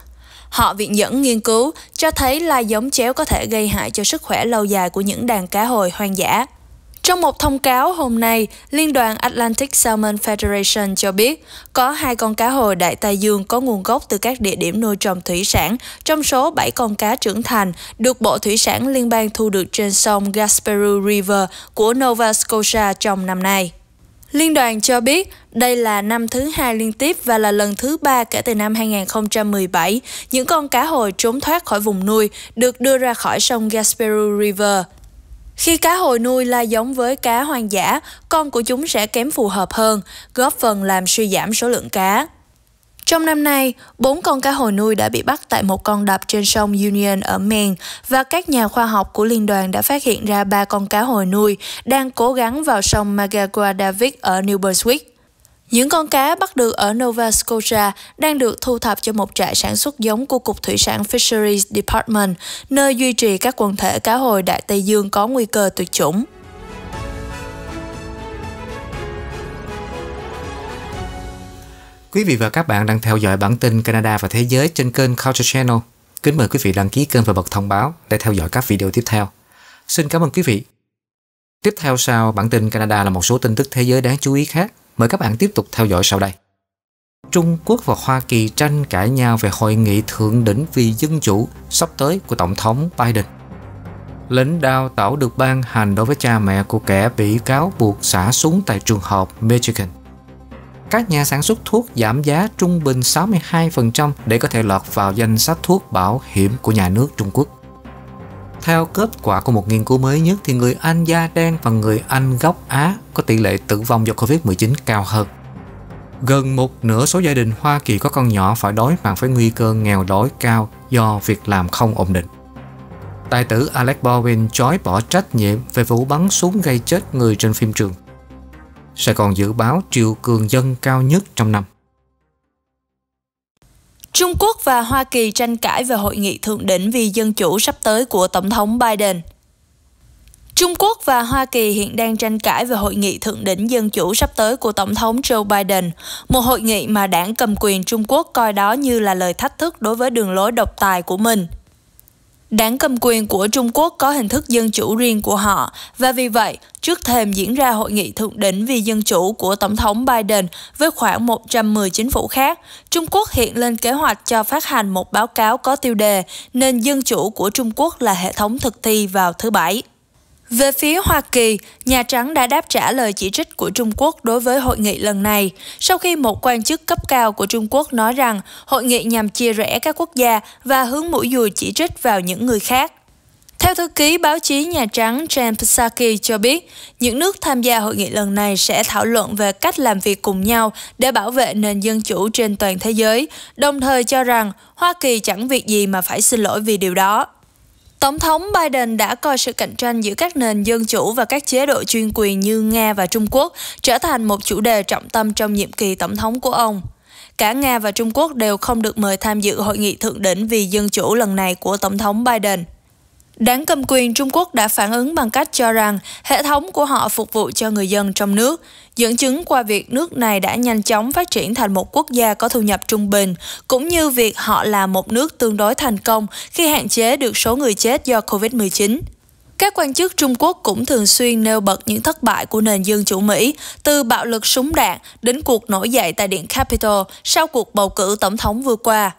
Họ viện dẫn nghiên cứu cho thấy lai giống chéo có thể gây hại cho sức khỏe lâu dài của những đàn cá hồi hoang dã. Trong một thông cáo hôm nay, Liên đoàn Atlantic Salmon Federation cho biết có hai con cá hồi Đại Tây Dương có nguồn gốc từ các địa điểm nuôi trồng thủy sản trong số 7 con cá trưởng thành được Bộ Thủy sản Liên bang thu được trên sông Gaspereau River của Nova Scotia trong năm nay. Liên đoàn cho biết đây là năm thứ hai liên tiếp và là lần thứ ba kể từ năm 2017 những con cá hồi trốn thoát khỏi vùng nuôi được đưa ra khỏi sông Gaspereau River. Khi cá hồi nuôi là giống với cá hoang dã, con của chúng sẽ kém phù hợp hơn, góp phần làm suy giảm số lượng cá. Trong năm nay, bốn con cá hồi nuôi đã bị bắt tại một con đập trên sông Union ở Maine và các nhà khoa học của liên đoàn đã phát hiện ra ba con cá hồi nuôi đang cố gắng vào sông Magagua David ở New Brunswick. Những con cá bắt được ở Nova Scotia đang được thu thập cho một trại sản xuất giống của Cục Thủy sản Fisheries Department, nơi duy trì các quần thể cá hồi Đại Tây Dương có nguy cơ tuyệt chủng. Quý vị và các bạn đang theo dõi bản tin Canada và Thế giới trên kênh Culture Channel. Kính mời quý vị đăng ký kênh và bật thông báo để theo dõi các video tiếp theo. Xin cảm ơn quý vị. Tiếp theo sau bản tin Canada là một số tin tức thế giới đáng chú ý khác. Mời các bạn tiếp tục theo dõi sau đây. Trung Quốc và Hoa Kỳ tranh cãi nhau về hội nghị thượng đỉnh vì dân chủ sắp tới của Tổng thống Biden. Lệnh đào tảo được ban hành đối với cha mẹ của kẻ bị cáo buộc xả súng tại trường học Michigan các nhà sản xuất thuốc giảm giá trung bình 62% để có thể lọt vào danh sách thuốc bảo hiểm của nhà nước Trung Quốc. Theo kết quả của một nghiên cứu mới nhất thì người Anh da đen và người Anh gốc Á có tỷ lệ tử vong do Covid-19 cao hơn. Gần một nửa số gia đình Hoa Kỳ có con nhỏ phải đối mặt với nguy cơ nghèo đói cao do việc làm không ổn định. Tài tử Alec Baldwin chối bỏ trách nhiệm về vụ bắn súng gây chết người trên phim trường sẽ còn dự báo triều cường dân cao nhất trong năm. Trung Quốc và Hoa Kỳ tranh cãi về hội nghị thượng đỉnh vì dân chủ sắp tới của Tổng thống Biden. Trung Quốc và Hoa Kỳ hiện đang tranh cãi về hội nghị thượng đỉnh dân chủ sắp tới của Tổng thống Joe Biden, một hội nghị mà đảng cầm quyền Trung Quốc coi đó như là lời thách thức đối với đường lối độc tài của mình. Đảng cầm quyền của Trung Quốc có hình thức dân chủ riêng của họ và vì vậy, trước thềm diễn ra hội nghị thượng đỉnh vì dân chủ của Tổng thống Biden với khoảng 110 chính phủ khác, Trung Quốc hiện lên kế hoạch cho phát hành một báo cáo có tiêu đề Nền dân chủ của Trung Quốc là hệ thống thực thi vào thứ Bảy. Về phía Hoa Kỳ, Nhà Trắng đã đáp trả lời chỉ trích của Trung Quốc đối với hội nghị lần này, sau khi một quan chức cấp cao của Trung Quốc nói rằng hội nghị nhằm chia rẽ các quốc gia và hướng mũi dùi chỉ trích vào những người khác. Theo thư ký báo chí Nhà Trắng Jen Psaki cho biết, những nước tham gia hội nghị lần này sẽ thảo luận về cách làm việc cùng nhau để bảo vệ nền dân chủ trên toàn thế giới, đồng thời cho rằng Hoa Kỳ chẳng việc gì mà phải xin lỗi vì điều đó. Tổng thống Biden đã coi sự cạnh tranh giữa các nền dân chủ và các chế độ chuyên quyền như Nga và Trung Quốc trở thành một chủ đề trọng tâm trong nhiệm kỳ tổng thống của ông. Cả Nga và Trung Quốc đều không được mời tham dự hội nghị thượng đỉnh vì dân chủ lần này của Tổng thống Biden. Đảng cầm quyền Trung Quốc đã phản ứng bằng cách cho rằng hệ thống của họ phục vụ cho người dân trong nước, dẫn chứng qua việc nước này đã nhanh chóng phát triển thành một quốc gia có thu nhập trung bình, cũng như việc họ là một nước tương đối thành công khi hạn chế được số người chết do COVID-19. Các quan chức Trung Quốc cũng thường xuyên nêu bật những thất bại của nền dân chủ Mỹ, từ bạo lực súng đạn đến cuộc nổi dậy tại Điện Capitol sau cuộc bầu cử tổng thống vừa qua.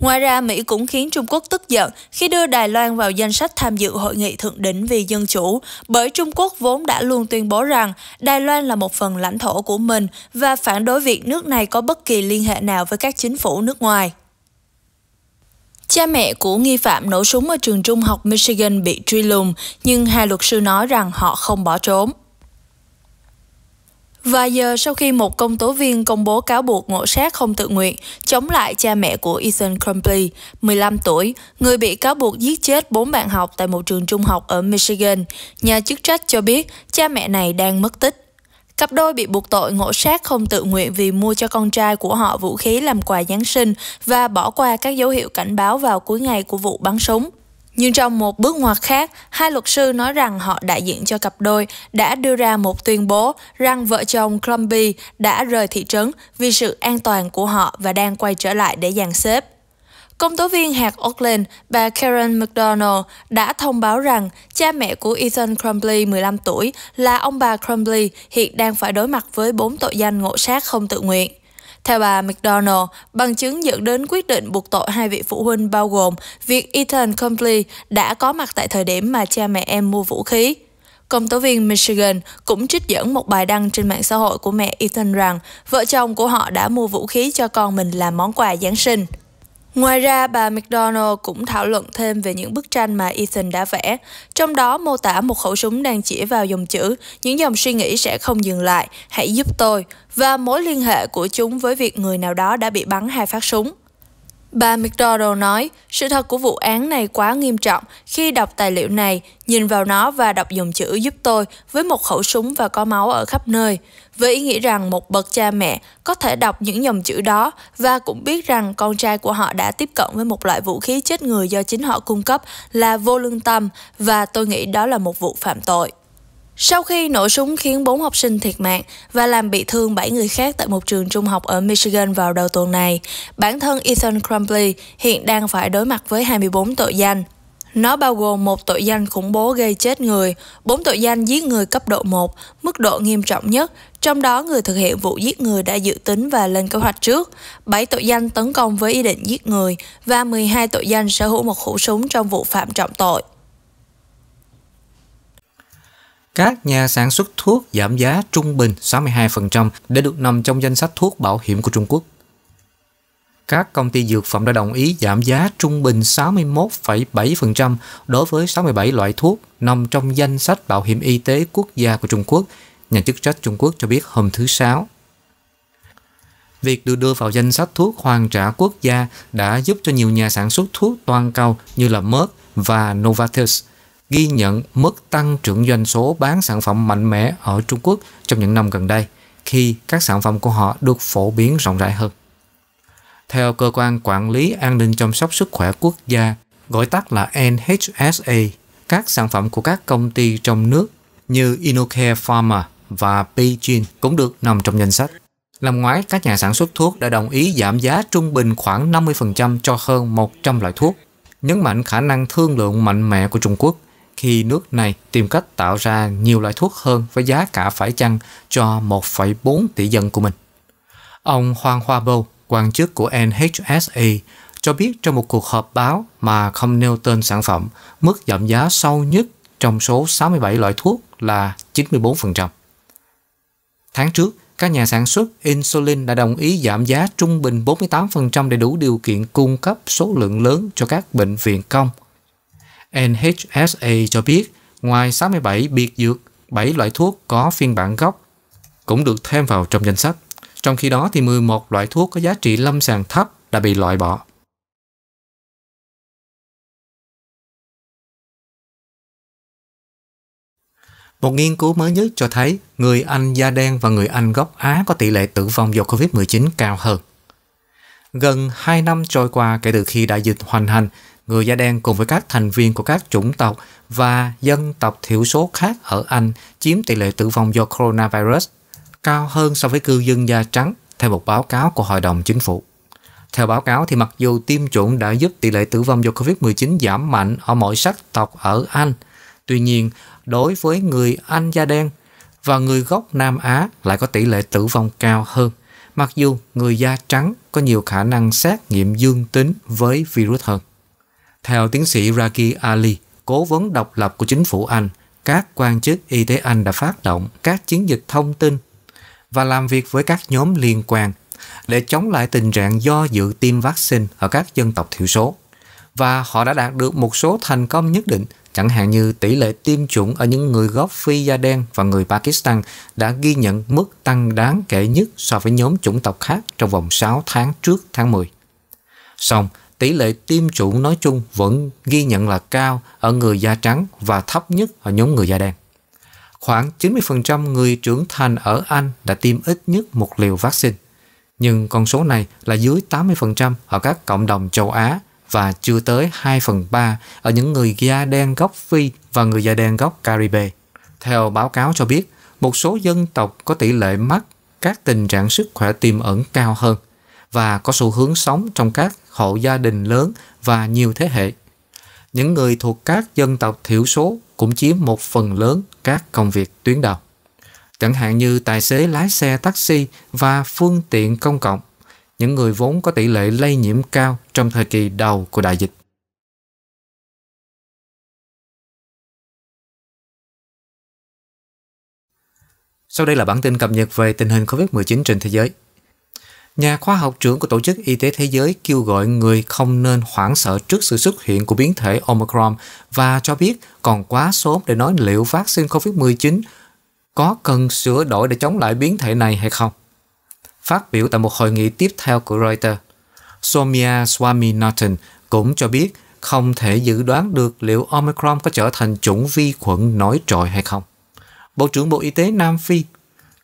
Ngoài ra, Mỹ cũng khiến Trung Quốc tức giận khi đưa Đài Loan vào danh sách tham dự hội nghị thượng đỉnh vì dân chủ, bởi Trung Quốc vốn đã luôn tuyên bố rằng Đài Loan là một phần lãnh thổ của mình và phản đối việc nước này có bất kỳ liên hệ nào với các chính phủ nước ngoài. Cha mẹ của nghi phạm nổ súng ở trường trung học Michigan bị truy lùng, nhưng hai luật sư nói rằng họ không bỏ trốn. Vài giờ sau khi một công tố viên công bố cáo buộc ngộ sát không tự nguyện chống lại cha mẹ của Ethan Crumpley, 15 tuổi, người bị cáo buộc giết chết bốn bạn học tại một trường trung học ở Michigan, nhà chức trách cho biết cha mẹ này đang mất tích. Cặp đôi bị buộc tội ngộ sát không tự nguyện vì mua cho con trai của họ vũ khí làm quà Giáng sinh và bỏ qua các dấu hiệu cảnh báo vào cuối ngày của vụ bắn súng. Nhưng trong một bước ngoặt khác, hai luật sư nói rằng họ đại diện cho cặp đôi đã đưa ra một tuyên bố rằng vợ chồng Clumpy đã rời thị trấn vì sự an toàn của họ và đang quay trở lại để dàn xếp. Công tố viên hạt Auckland, bà Karen McDonald, đã thông báo rằng cha mẹ của Ethan Crumbley 15 tuổi là ông bà Crumbley hiện đang phải đối mặt với bốn tội danh ngộ sát không tự nguyện. Theo bà McDonald, bằng chứng dẫn đến quyết định buộc tội hai vị phụ huynh bao gồm việc Ethan Compley đã có mặt tại thời điểm mà cha mẹ em mua vũ khí. Công tố viên Michigan cũng trích dẫn một bài đăng trên mạng xã hội của mẹ Ethan rằng vợ chồng của họ đã mua vũ khí cho con mình làm món quà Giáng sinh. Ngoài ra, bà McDonald cũng thảo luận thêm về những bức tranh mà Ethan đã vẽ, trong đó mô tả một khẩu súng đang chỉ vào dòng chữ những dòng suy nghĩ sẽ không dừng lại, hãy giúp tôi, và mối liên hệ của chúng với việc người nào đó đã bị bắn hai phát súng. Bà McDonald nói, sự thật của vụ án này quá nghiêm trọng. Khi đọc tài liệu này, nhìn vào nó và đọc dòng chữ giúp tôi với một khẩu súng và có máu ở khắp nơi. Với ý nghĩ rằng một bậc cha mẹ có thể đọc những dòng chữ đó và cũng biết rằng con trai của họ đã tiếp cận với một loại vũ khí chết người do chính họ cung cấp là vô lương tâm và tôi nghĩ đó là một vụ phạm tội. Sau khi nổ súng khiến 4 học sinh thiệt mạng và làm bị thương 7 người khác tại một trường trung học ở Michigan vào đầu tuần này, bản thân Ethan Crumbley hiện đang phải đối mặt với 24 tội danh. Nó bao gồm một tội danh khủng bố gây chết người, bốn tội danh giết người cấp độ 1, mức độ nghiêm trọng nhất, trong đó người thực hiện vụ giết người đã dự tính và lên kế hoạch trước, 7 tội danh tấn công với ý định giết người và 12 tội danh sở hữu một khẩu súng trong vụ phạm trọng tội. Các nhà sản xuất thuốc giảm giá trung bình 62% để được nằm trong danh sách thuốc bảo hiểm của Trung Quốc. Các công ty dược phẩm đã đồng ý giảm giá trung bình 61,7% đối với 67 loại thuốc nằm trong danh sách bảo hiểm y tế quốc gia của Trung Quốc, nhà chức trách Trung Quốc cho biết hôm thứ Sáu. Việc được đưa vào danh sách thuốc hoàn trả quốc gia đã giúp cho nhiều nhà sản xuất thuốc toàn cầu như là Merck và Novartis ghi nhận mức tăng trưởng doanh số bán sản phẩm mạnh mẽ ở Trung Quốc trong những năm gần đây khi các sản phẩm của họ được phổ biến rộng rãi hơn. Theo cơ quan quản lý an ninh chăm sóc sức khỏe quốc gia, gọi tắt là NHSA, các sản phẩm của các công ty trong nước như Inocare Pharma và Beijing cũng được nằm trong danh sách. Năm ngoái, các nhà sản xuất thuốc đã đồng ý giảm giá trung bình khoảng 50% cho hơn 100 loại thuốc, nhấn mạnh khả năng thương lượng mạnh mẽ của Trung Quốc khi nước này tìm cách tạo ra nhiều loại thuốc hơn với giá cả phải chăng cho 1,4 tỷ dân của mình. Ông Hoàng Hoa Bâu, quan chức của NHSA, cho biết trong một cuộc họp báo mà không nêu tên sản phẩm, mức giảm giá sâu nhất trong số 67 loại thuốc là 94%. Tháng trước, các nhà sản xuất insulin đã đồng ý giảm giá trung bình 48% để đủ điều kiện cung cấp số lượng lớn cho các bệnh viện công NHSA cho biết ngoài 67 biệt dược, 7 loại thuốc có phiên bản gốc cũng được thêm vào trong danh sách. Trong khi đó thì 11 loại thuốc có giá trị lâm sàng thấp đã bị loại bỏ. Một nghiên cứu mới nhất cho thấy người Anh da đen và người Anh gốc Á có tỷ lệ tử vong do COVID-19 cao hơn. Gần 2 năm trôi qua kể từ khi đại dịch hoành hành, người da đen cùng với các thành viên của các chủng tộc và dân tộc thiểu số khác ở Anh chiếm tỷ lệ tử vong do coronavirus cao hơn so với cư dân da trắng, theo một báo cáo của Hội đồng Chính phủ. Theo báo cáo thì mặc dù tiêm chủng đã giúp tỷ lệ tử vong do COVID-19 giảm mạnh ở mọi sắc tộc ở Anh, tuy nhiên đối với người Anh da đen và người gốc Nam Á lại có tỷ lệ tử vong cao hơn, mặc dù người da trắng có nhiều khả năng xét nghiệm dương tính với virus hơn. Theo tiến sĩ Raki Ali, cố vấn độc lập của chính phủ Anh, các quan chức y tế Anh đã phát động các chiến dịch thông tin và làm việc với các nhóm liên quan để chống lại tình trạng do dự tiêm vaccine ở các dân tộc thiểu số. Và họ đã đạt được một số thành công nhất định, chẳng hạn như tỷ lệ tiêm chủng ở những người gốc Phi da đen và người Pakistan đã ghi nhận mức tăng đáng kể nhất so với nhóm chủng tộc khác trong vòng 6 tháng trước tháng 10. Song, tỷ lệ tiêm chủng nói chung vẫn ghi nhận là cao ở người da trắng và thấp nhất ở nhóm người da đen. Khoảng 90% người trưởng thành ở Anh đã tiêm ít nhất một liều vaccine, nhưng con số này là dưới 80% ở các cộng đồng châu Á và chưa tới 2 phần 3 ở những người da đen gốc Phi và người da đen gốc Caribe. Theo báo cáo cho biết, một số dân tộc có tỷ lệ mắc các tình trạng sức khỏe tiềm ẩn cao hơn và có xu hướng sống trong các hộ gia đình lớn và nhiều thế hệ. Những người thuộc các dân tộc thiểu số cũng chiếm một phần lớn các công việc tuyến đầu. Chẳng hạn như tài xế lái xe taxi và phương tiện công cộng, những người vốn có tỷ lệ lây nhiễm cao trong thời kỳ đầu của đại dịch. Sau đây là bản tin cập nhật về tình hình COVID-19 trên thế giới. Nhà khoa học trưởng của Tổ chức Y tế Thế giới kêu gọi người không nên hoảng sợ trước sự xuất hiện của biến thể Omicron và cho biết còn quá sớm để nói liệu vaccine COVID-19 có cần sửa đổi để chống lại biến thể này hay không. Phát biểu tại một hội nghị tiếp theo của Reuters, Somia Swaminathan cũng cho biết không thể dự đoán được liệu Omicron có trở thành chủng vi khuẩn nổi trội hay không. Bộ trưởng Bộ Y tế Nam Phi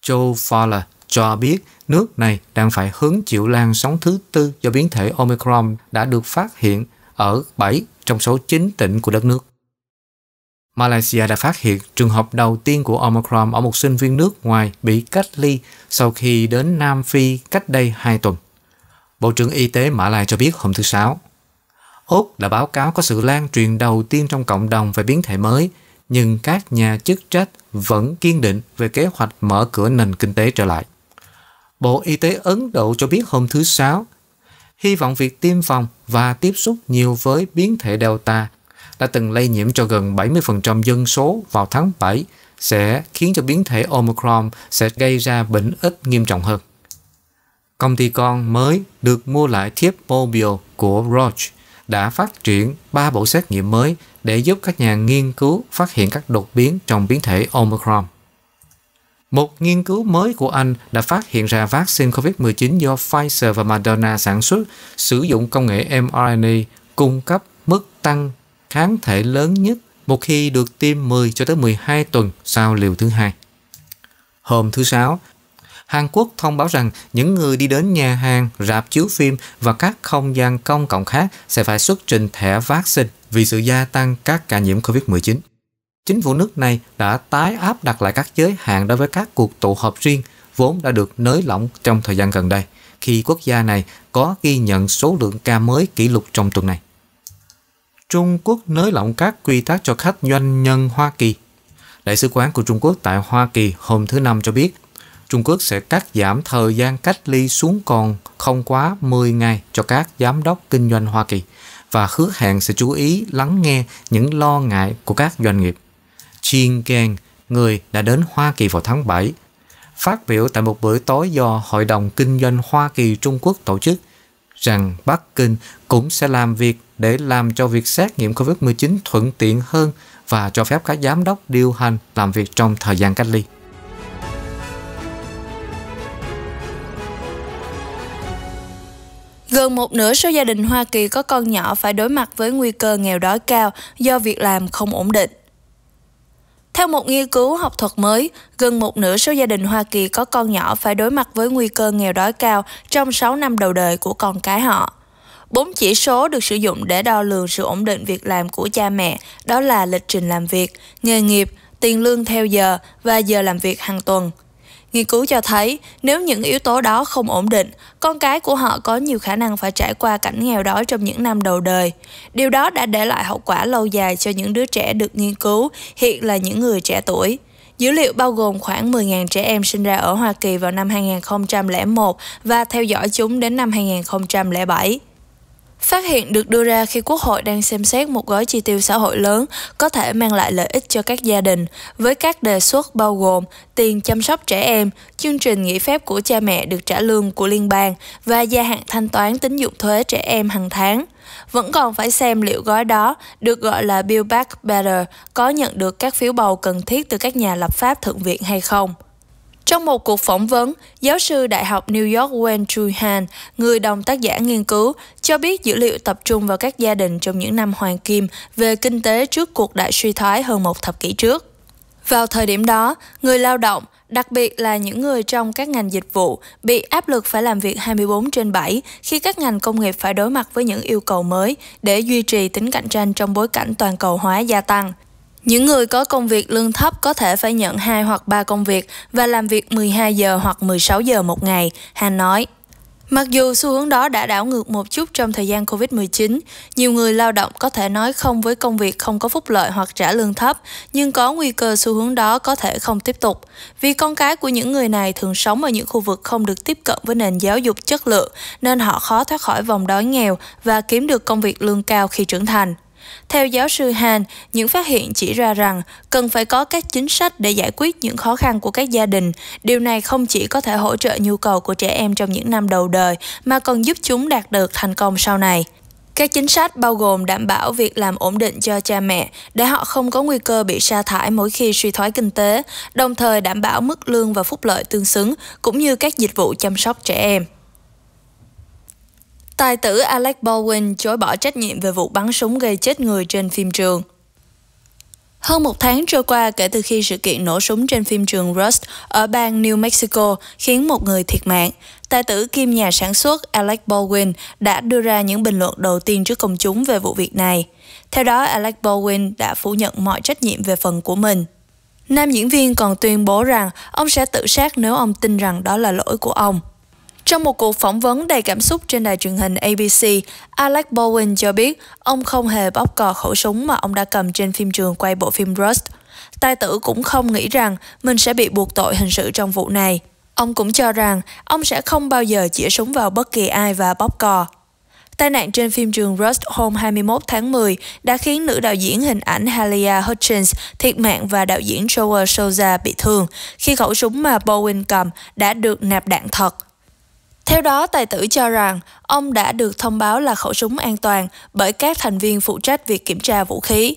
Joe Fowler cho biết nước này đang phải hứng chịu lan sóng thứ tư do biến thể Omicron đã được phát hiện ở 7 trong số 9 tỉnh của đất nước. Malaysia đã phát hiện trường hợp đầu tiên của Omicron ở một sinh viên nước ngoài bị cách ly sau khi đến Nam Phi cách đây 2 tuần. Bộ trưởng Y tế Mã Lai cho biết hôm thứ Sáu. Úc đã báo cáo có sự lan truyền đầu tiên trong cộng đồng về biến thể mới, nhưng các nhà chức trách vẫn kiên định về kế hoạch mở cửa nền kinh tế trở lại. Bộ Y tế Ấn Độ cho biết hôm thứ Sáu, hy vọng việc tiêm phòng và tiếp xúc nhiều với biến thể Delta đã từng lây nhiễm cho gần 70% dân số vào tháng 7 sẽ khiến cho biến thể Omicron sẽ gây ra bệnh ít nghiêm trọng hơn. Công ty con mới được mua lại thiếp mobile của Roche đã phát triển 3 bộ xét nghiệm mới để giúp các nhà nghiên cứu phát hiện các đột biến trong biến thể Omicron. Một nghiên cứu mới của Anh đã phát hiện ra vaccine COVID-19 do Pfizer và Moderna sản xuất sử dụng công nghệ mRNA cung cấp mức tăng kháng thể lớn nhất một khi được tiêm 10 cho tới 12 tuần sau liều thứ hai. Hôm thứ Sáu, Hàn Quốc thông báo rằng những người đi đến nhà hàng, rạp chiếu phim và các không gian công cộng khác sẽ phải xuất trình thẻ vaccine vì sự gia tăng các ca nhiễm COVID-19. Chính phủ nước này đã tái áp đặt lại các giới hạn đối với các cuộc tụ họp riêng vốn đã được nới lỏng trong thời gian gần đây, khi quốc gia này có ghi nhận số lượng ca mới kỷ lục trong tuần này. Trung Quốc nới lỏng các quy tắc cho khách doanh nhân Hoa Kỳ. Đại sứ quán của Trung Quốc tại Hoa Kỳ hôm thứ Năm cho biết Trung Quốc sẽ cắt giảm thời gian cách ly xuống còn không quá 10 ngày cho các giám đốc kinh doanh Hoa Kỳ và hứa hẹn sẽ chú ý lắng nghe những lo ngại của các doanh nghiệp. Jin Keng, người đã đến Hoa Kỳ vào tháng 7, phát biểu tại một bữa tối do Hội đồng Kinh doanh Hoa Kỳ Trung Quốc tổ chức rằng Bắc Kinh cũng sẽ làm việc để làm cho việc xét nghiệm COVID-19 thuận tiện hơn và cho phép các giám đốc điều hành làm việc trong thời gian cách ly. Gần một nửa số gia đình Hoa Kỳ có con nhỏ phải đối mặt với nguy cơ nghèo đói cao do việc làm không ổn định. Theo một nghiên cứu học thuật mới, gần một nửa số gia đình Hoa Kỳ có con nhỏ phải đối mặt với nguy cơ nghèo đói cao trong 6 năm đầu đời của con cái họ. Bốn chỉ số được sử dụng để đo lường sự ổn định việc làm của cha mẹ, đó là lịch trình làm việc, nghề nghiệp, tiền lương theo giờ và giờ làm việc hàng tuần. Nghiên cứu cho thấy nếu những yếu tố đó không ổn định, con cái của họ có nhiều khả năng phải trải qua cảnh nghèo đói trong những năm đầu đời. Điều đó đã để lại hậu quả lâu dài cho những đứa trẻ được nghiên cứu, hiện là những người trẻ tuổi. Dữ liệu bao gồm khoảng 10.000 trẻ em sinh ra ở Hoa Kỳ vào năm 2001 và theo dõi chúng đến năm 2007. Phát hiện được đưa ra khi Quốc hội đang xem xét một gói chi tiêu xã hội lớn có thể mang lại lợi ích cho các gia đình, với các đề xuất bao gồm tiền chăm sóc trẻ em, chương trình nghỉ phép của cha mẹ được trả lương của liên bang và gia hạn thanh toán tín dụng thuế trẻ em hàng tháng. Vẫn còn phải xem liệu gói đó, được gọi là Build Back Better, có nhận được các phiếu bầu cần thiết từ các nhà lập pháp thượng viện hay không. Trong một cuộc phỏng vấn, giáo sư Đại học New York Wen Chuhan, người đồng tác giả nghiên cứu, cho biết dữ liệu tập trung vào các gia đình trong những năm hoàng kim về kinh tế trước cuộc đại suy thoái hơn một thập kỷ trước. Vào thời điểm đó, người lao động, đặc biệt là những người trong các ngành dịch vụ, bị áp lực phải làm việc 24 trên 7 khi các ngành công nghiệp phải đối mặt với những yêu cầu mới để duy trì tính cạnh tranh trong bối cảnh toàn cầu hóa gia tăng. Những người có công việc lương thấp có thể phải nhận 2 hoặc 3 công việc và làm việc 12 giờ hoặc 16 giờ một ngày, Han nói. Mặc dù xu hướng đó đã đảo ngược một chút trong thời gian Covid-19, nhiều người lao động có thể nói không với công việc không có phúc lợi hoặc trả lương thấp, nhưng có nguy cơ xu hướng đó có thể không tiếp tục. Vì con cái của những người này thường sống ở những khu vực không được tiếp cận với nền giáo dục chất lượng, nên họ khó thoát khỏi vòng đói nghèo và kiếm được công việc lương cao khi trưởng thành. Theo giáo sư Han, những phát hiện chỉ ra rằng cần phải có các chính sách để giải quyết những khó khăn của các gia đình. Điều này không chỉ có thể hỗ trợ nhu cầu của trẻ em trong những năm đầu đời, mà còn giúp chúng đạt được thành công sau này. Các chính sách bao gồm đảm bảo việc làm ổn định cho cha mẹ để họ không có nguy cơ bị sa thải mỗi khi suy thoái kinh tế, đồng thời đảm bảo mức lương và phúc lợi tương xứng cũng như các dịch vụ chăm sóc trẻ em. Tài tử Alec Baldwin chối bỏ trách nhiệm về vụ bắn súng gây chết người trên phim trường. Hơn một tháng trôi qua kể từ khi sự kiện nổ súng trên phim trường Rust ở bang New Mexico khiến một người thiệt mạng, tài tử kim nhà sản xuất Alec Baldwin đã đưa ra những bình luận đầu tiên trước công chúng về vụ việc này. Theo đó, Alec Baldwin đã phủ nhận mọi trách nhiệm về phần của mình. Nam diễn viên còn tuyên bố rằng ông sẽ tự sát nếu ông tin rằng đó là lỗi của ông. Trong một cuộc phỏng vấn đầy cảm xúc trên đài truyền hình ABC, Alec Baldwin cho biết ông không hề bóp cò khẩu súng mà ông đã cầm trên phim trường quay bộ phim Rust. Tài tử cũng không nghĩ rằng mình sẽ bị buộc tội hình sự trong vụ này. Ông cũng cho rằng ông sẽ không bao giờ chĩa súng vào bất kỳ ai và bóp cò. Tai nạn trên phim trường Rust hôm 21 tháng 10 đã khiến nữ đạo diễn hình ảnh Halia Hutchins thiệt mạng và đạo diễn Joel Souza bị thương khi khẩu súng mà Bowen cầm đã được nạp đạn thật. Theo đó, tài tử cho rằng ông đã được thông báo là khẩu súng an toàn bởi các thành viên phụ trách việc kiểm tra vũ khí.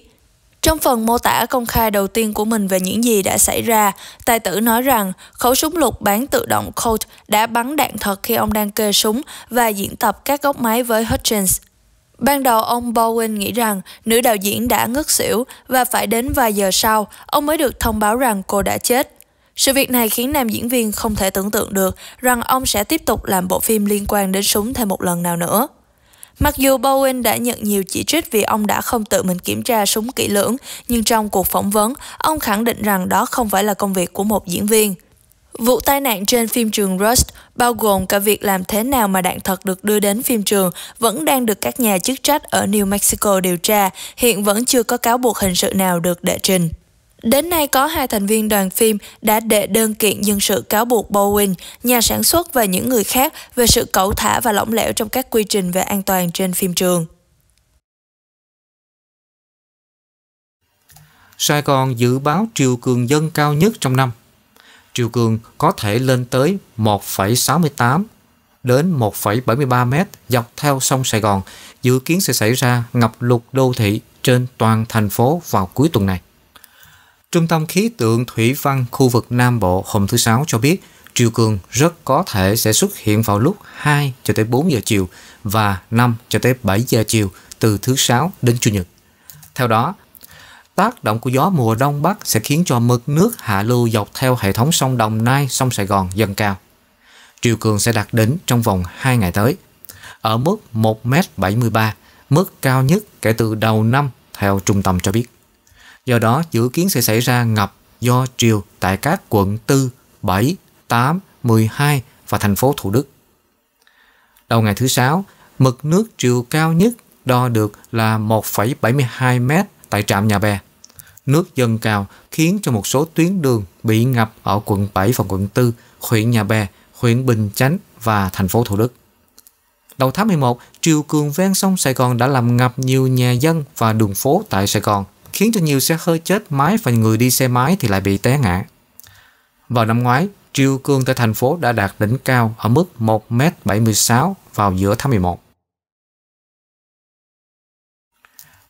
Trong phần mô tả công khai đầu tiên của mình về những gì đã xảy ra, tài tử nói rằng khẩu súng lục bán tự động Colt đã bắn đạn thật khi ông đang kê súng và diễn tập các góc máy với Hutchins. Ban đầu ông Bowen nghĩ rằng nữ đạo diễn đã ngất xỉu và phải đến vài giờ sau, ông mới được thông báo rằng cô đã chết. Sự việc này khiến nam diễn viên không thể tưởng tượng được rằng ông sẽ tiếp tục làm bộ phim liên quan đến súng thêm một lần nào nữa. Mặc dù Bowen đã nhận nhiều chỉ trích vì ông đã không tự mình kiểm tra súng kỹ lưỡng, nhưng trong cuộc phỏng vấn, ông khẳng định rằng đó không phải là công việc của một diễn viên. Vụ tai nạn trên phim trường Rust, bao gồm cả việc làm thế nào mà đạn thật được đưa đến phim trường, vẫn đang được các nhà chức trách ở New Mexico điều tra, hiện vẫn chưa có cáo buộc hình sự nào được đệ trình. Đến nay có hai thành viên đoàn phim đã đệ đơn kiện dân sự cáo buộc Boeing, nhà sản xuất và những người khác về sự cẩu thả và lỏng lẻo trong các quy trình về an toàn trên phim trường. Sài Gòn dự báo triều cường dân cao nhất trong năm. Triều cường có thể lên tới 1,68 đến 1,73 mét dọc theo sông Sài Gòn, dự kiến sẽ xảy ra ngập lụt đô thị trên toàn thành phố vào cuối tuần này. Trung tâm khí tượng thủy văn khu vực Nam Bộ hôm thứ Sáu cho biết triều cường rất có thể sẽ xuất hiện vào lúc 2 cho tới 4 giờ chiều và 5 cho tới 7 giờ chiều từ thứ Sáu đến Chủ nhật. Theo đó, tác động của gió mùa đông bắc sẽ khiến cho mực nước hạ lưu dọc theo hệ thống sông Đồng Nai, sông Sài Gòn dâng cao. Triều cường sẽ đạt đỉnh trong vòng 2 ngày tới. ở mức 1m73, mức cao nhất kể từ đầu năm theo trung tâm cho biết. Do đó, dự kiến sẽ xảy ra ngập do triều tại các quận 4, 7, 8, 12 và thành phố Thủ Đức. Đầu ngày thứ Sáu, mực nước triều cao nhất đo được là 1,72 m tại trạm Nhà Bè. Nước dâng cao khiến cho một số tuyến đường bị ngập ở quận 7 và quận 4, huyện Nhà Bè, huyện Bình Chánh và thành phố Thủ Đức. Đầu tháng 11, triều cường ven sông Sài Gòn đã làm ngập nhiều nhà dân và đường phố tại Sài Gòn, khiến cho nhiều xe hơi chết máy và người đi xe máy thì lại bị té ngã. Vào năm ngoái, triều cường tại thành phố đã đạt đỉnh cao ở mức 1m76 vào giữa tháng 11.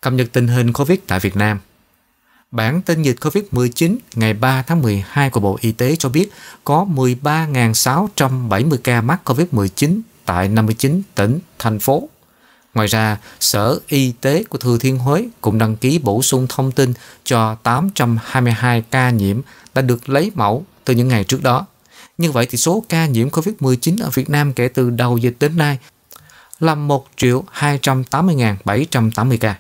Cập nhật tình hình COVID tại Việt Nam Bản tin dịch COVID-19 ngày 3 tháng 12 của Bộ Y tế cho biết có 13.670 ca mắc COVID-19 tại 59 tỉnh, thành phố. Ngoài ra, Sở Y tế của Thừa Thiên Huế cũng đăng ký bổ sung thông tin cho 822 ca nhiễm đã được lấy mẫu từ những ngày trước đó. Như vậy thì số ca nhiễm COVID-19 ở Việt Nam kể từ đầu dịch đến nay là 1 triệu 280.780 ca.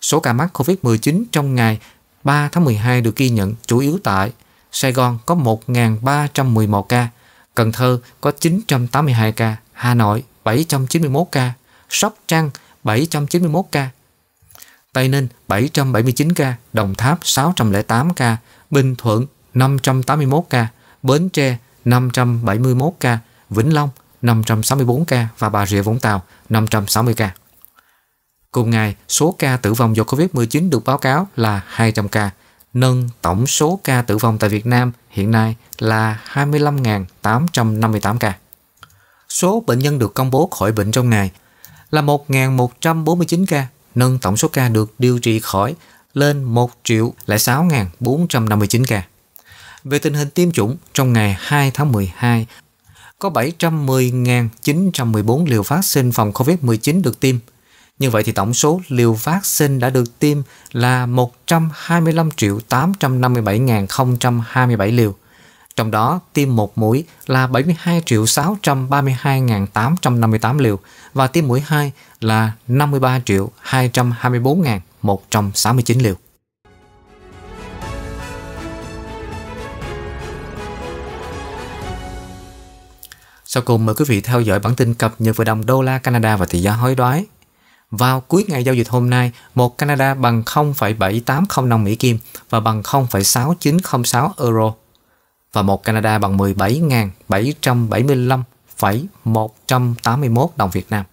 Số ca mắc COVID-19 trong ngày 3 tháng 12 được ghi nhận chủ yếu tại Sài Gòn có 1.311 ca, Cần Thơ có 982 ca, Hà Nội 791 ca, Sóc Trăng 791 ca, Tây Ninh 779 ca, Đồng Tháp 608 ca, Bình Thuận 581 ca, Bến Tre 571 ca, Vĩnh Long 564 ca. Và Bà Rịa Vũng Tàu 560 ca. Cùng ngày, số ca tử vong do COVID-19 được báo cáo là 200 ca, nâng tổng số ca tử vong tại Việt Nam hiện nay là 25.858 ca. Số bệnh nhân được công bố khỏi bệnh trong ngày là 1.149 ca, nâng tổng số ca được điều trị khỏi lên 1 triệu 6.459 ca. Về tình hình tiêm chủng, trong ngày 2 tháng 12, có 710.914 liều vaccine phòng COVID-19 được tiêm. Như vậy thì tổng số liều vaccine đã được tiêm là 125 triệu 857.027 liều. Trong đó tiêm một mũi là 72 632.858 liều và tiêm mũi 2 là 53 224.169 liều. Sau cùng mời quý vị theo dõi bản tin cập nhật về đồng đô la Canada và tỷ giá hối đoái. Vào cuối ngày giao dịch hôm nay, một Canada bằng 0,7805 Mỹ Kim và bằng 0,6906 euro và một Canada bằng 17.775,181 đồng Việt Nam.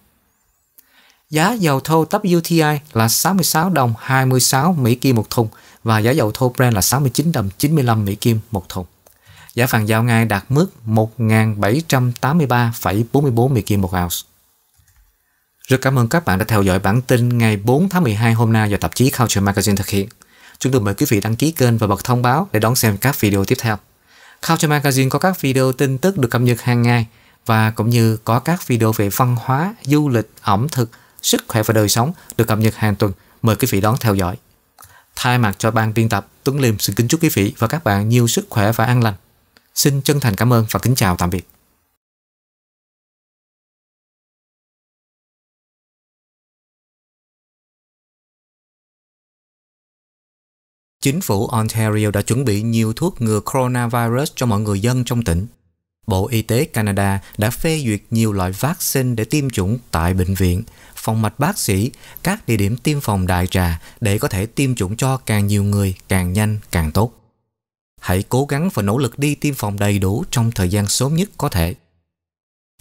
Giá dầu thô WTI là 66 đồng 26 Mỹ Kim một thùng và giá dầu thô Brent là 69 đồng 95 Mỹ Kim một thùng. Giá vàng giao ngay đạt mức 1.783,44 Mỹ Kim một ounce. Rất cảm ơn các bạn đã theo dõi bản tin ngày 4 tháng 12 hôm nay do tạp chí Culture Magazine thực hiện. Chúng tôi mời quý vị đăng ký kênh và bật thông báo để đón xem các video tiếp theo. Culture Magazine có các video tin tức được cập nhật hàng ngày và cũng như có các video về văn hóa, du lịch, ẩm thực, sức khỏe và đời sống được cập nhật hàng tuần. Mời quý vị đón theo dõi. Thay mặt cho ban biên tập, Tuấn Liêm xin kính chúc quý vị và các bạn nhiều sức khỏe và an lành. Xin chân thành cảm ơn và kính chào tạm biệt. Chính phủ Ontario đã chuẩn bị nhiều thuốc ngừa coronavirus cho mọi người dân trong tỉnh. Bộ Y tế Canada đã phê duyệt nhiều loại vaccine để tiêm chủng tại bệnh viện, phòng mạch bác sĩ, các địa điểm tiêm phòng đại trà để có thể tiêm chủng cho càng nhiều người càng nhanh càng tốt. Hãy cố gắng và nỗ lực đi tiêm phòng đầy đủ trong thời gian sớm nhất có thể.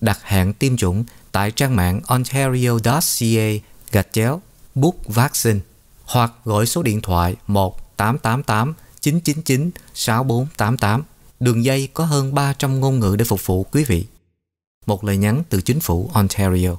Đặt hẹn tiêm chủng tại trang mạng ontario.ca gạch chéo book vaccine hoặc gọi số điện thoại 1 888 999 6488. Đường dây có hơn 300 ngôn ngữ để phục vụ quý vị. Một lời nhắn từ chính phủ Ontario.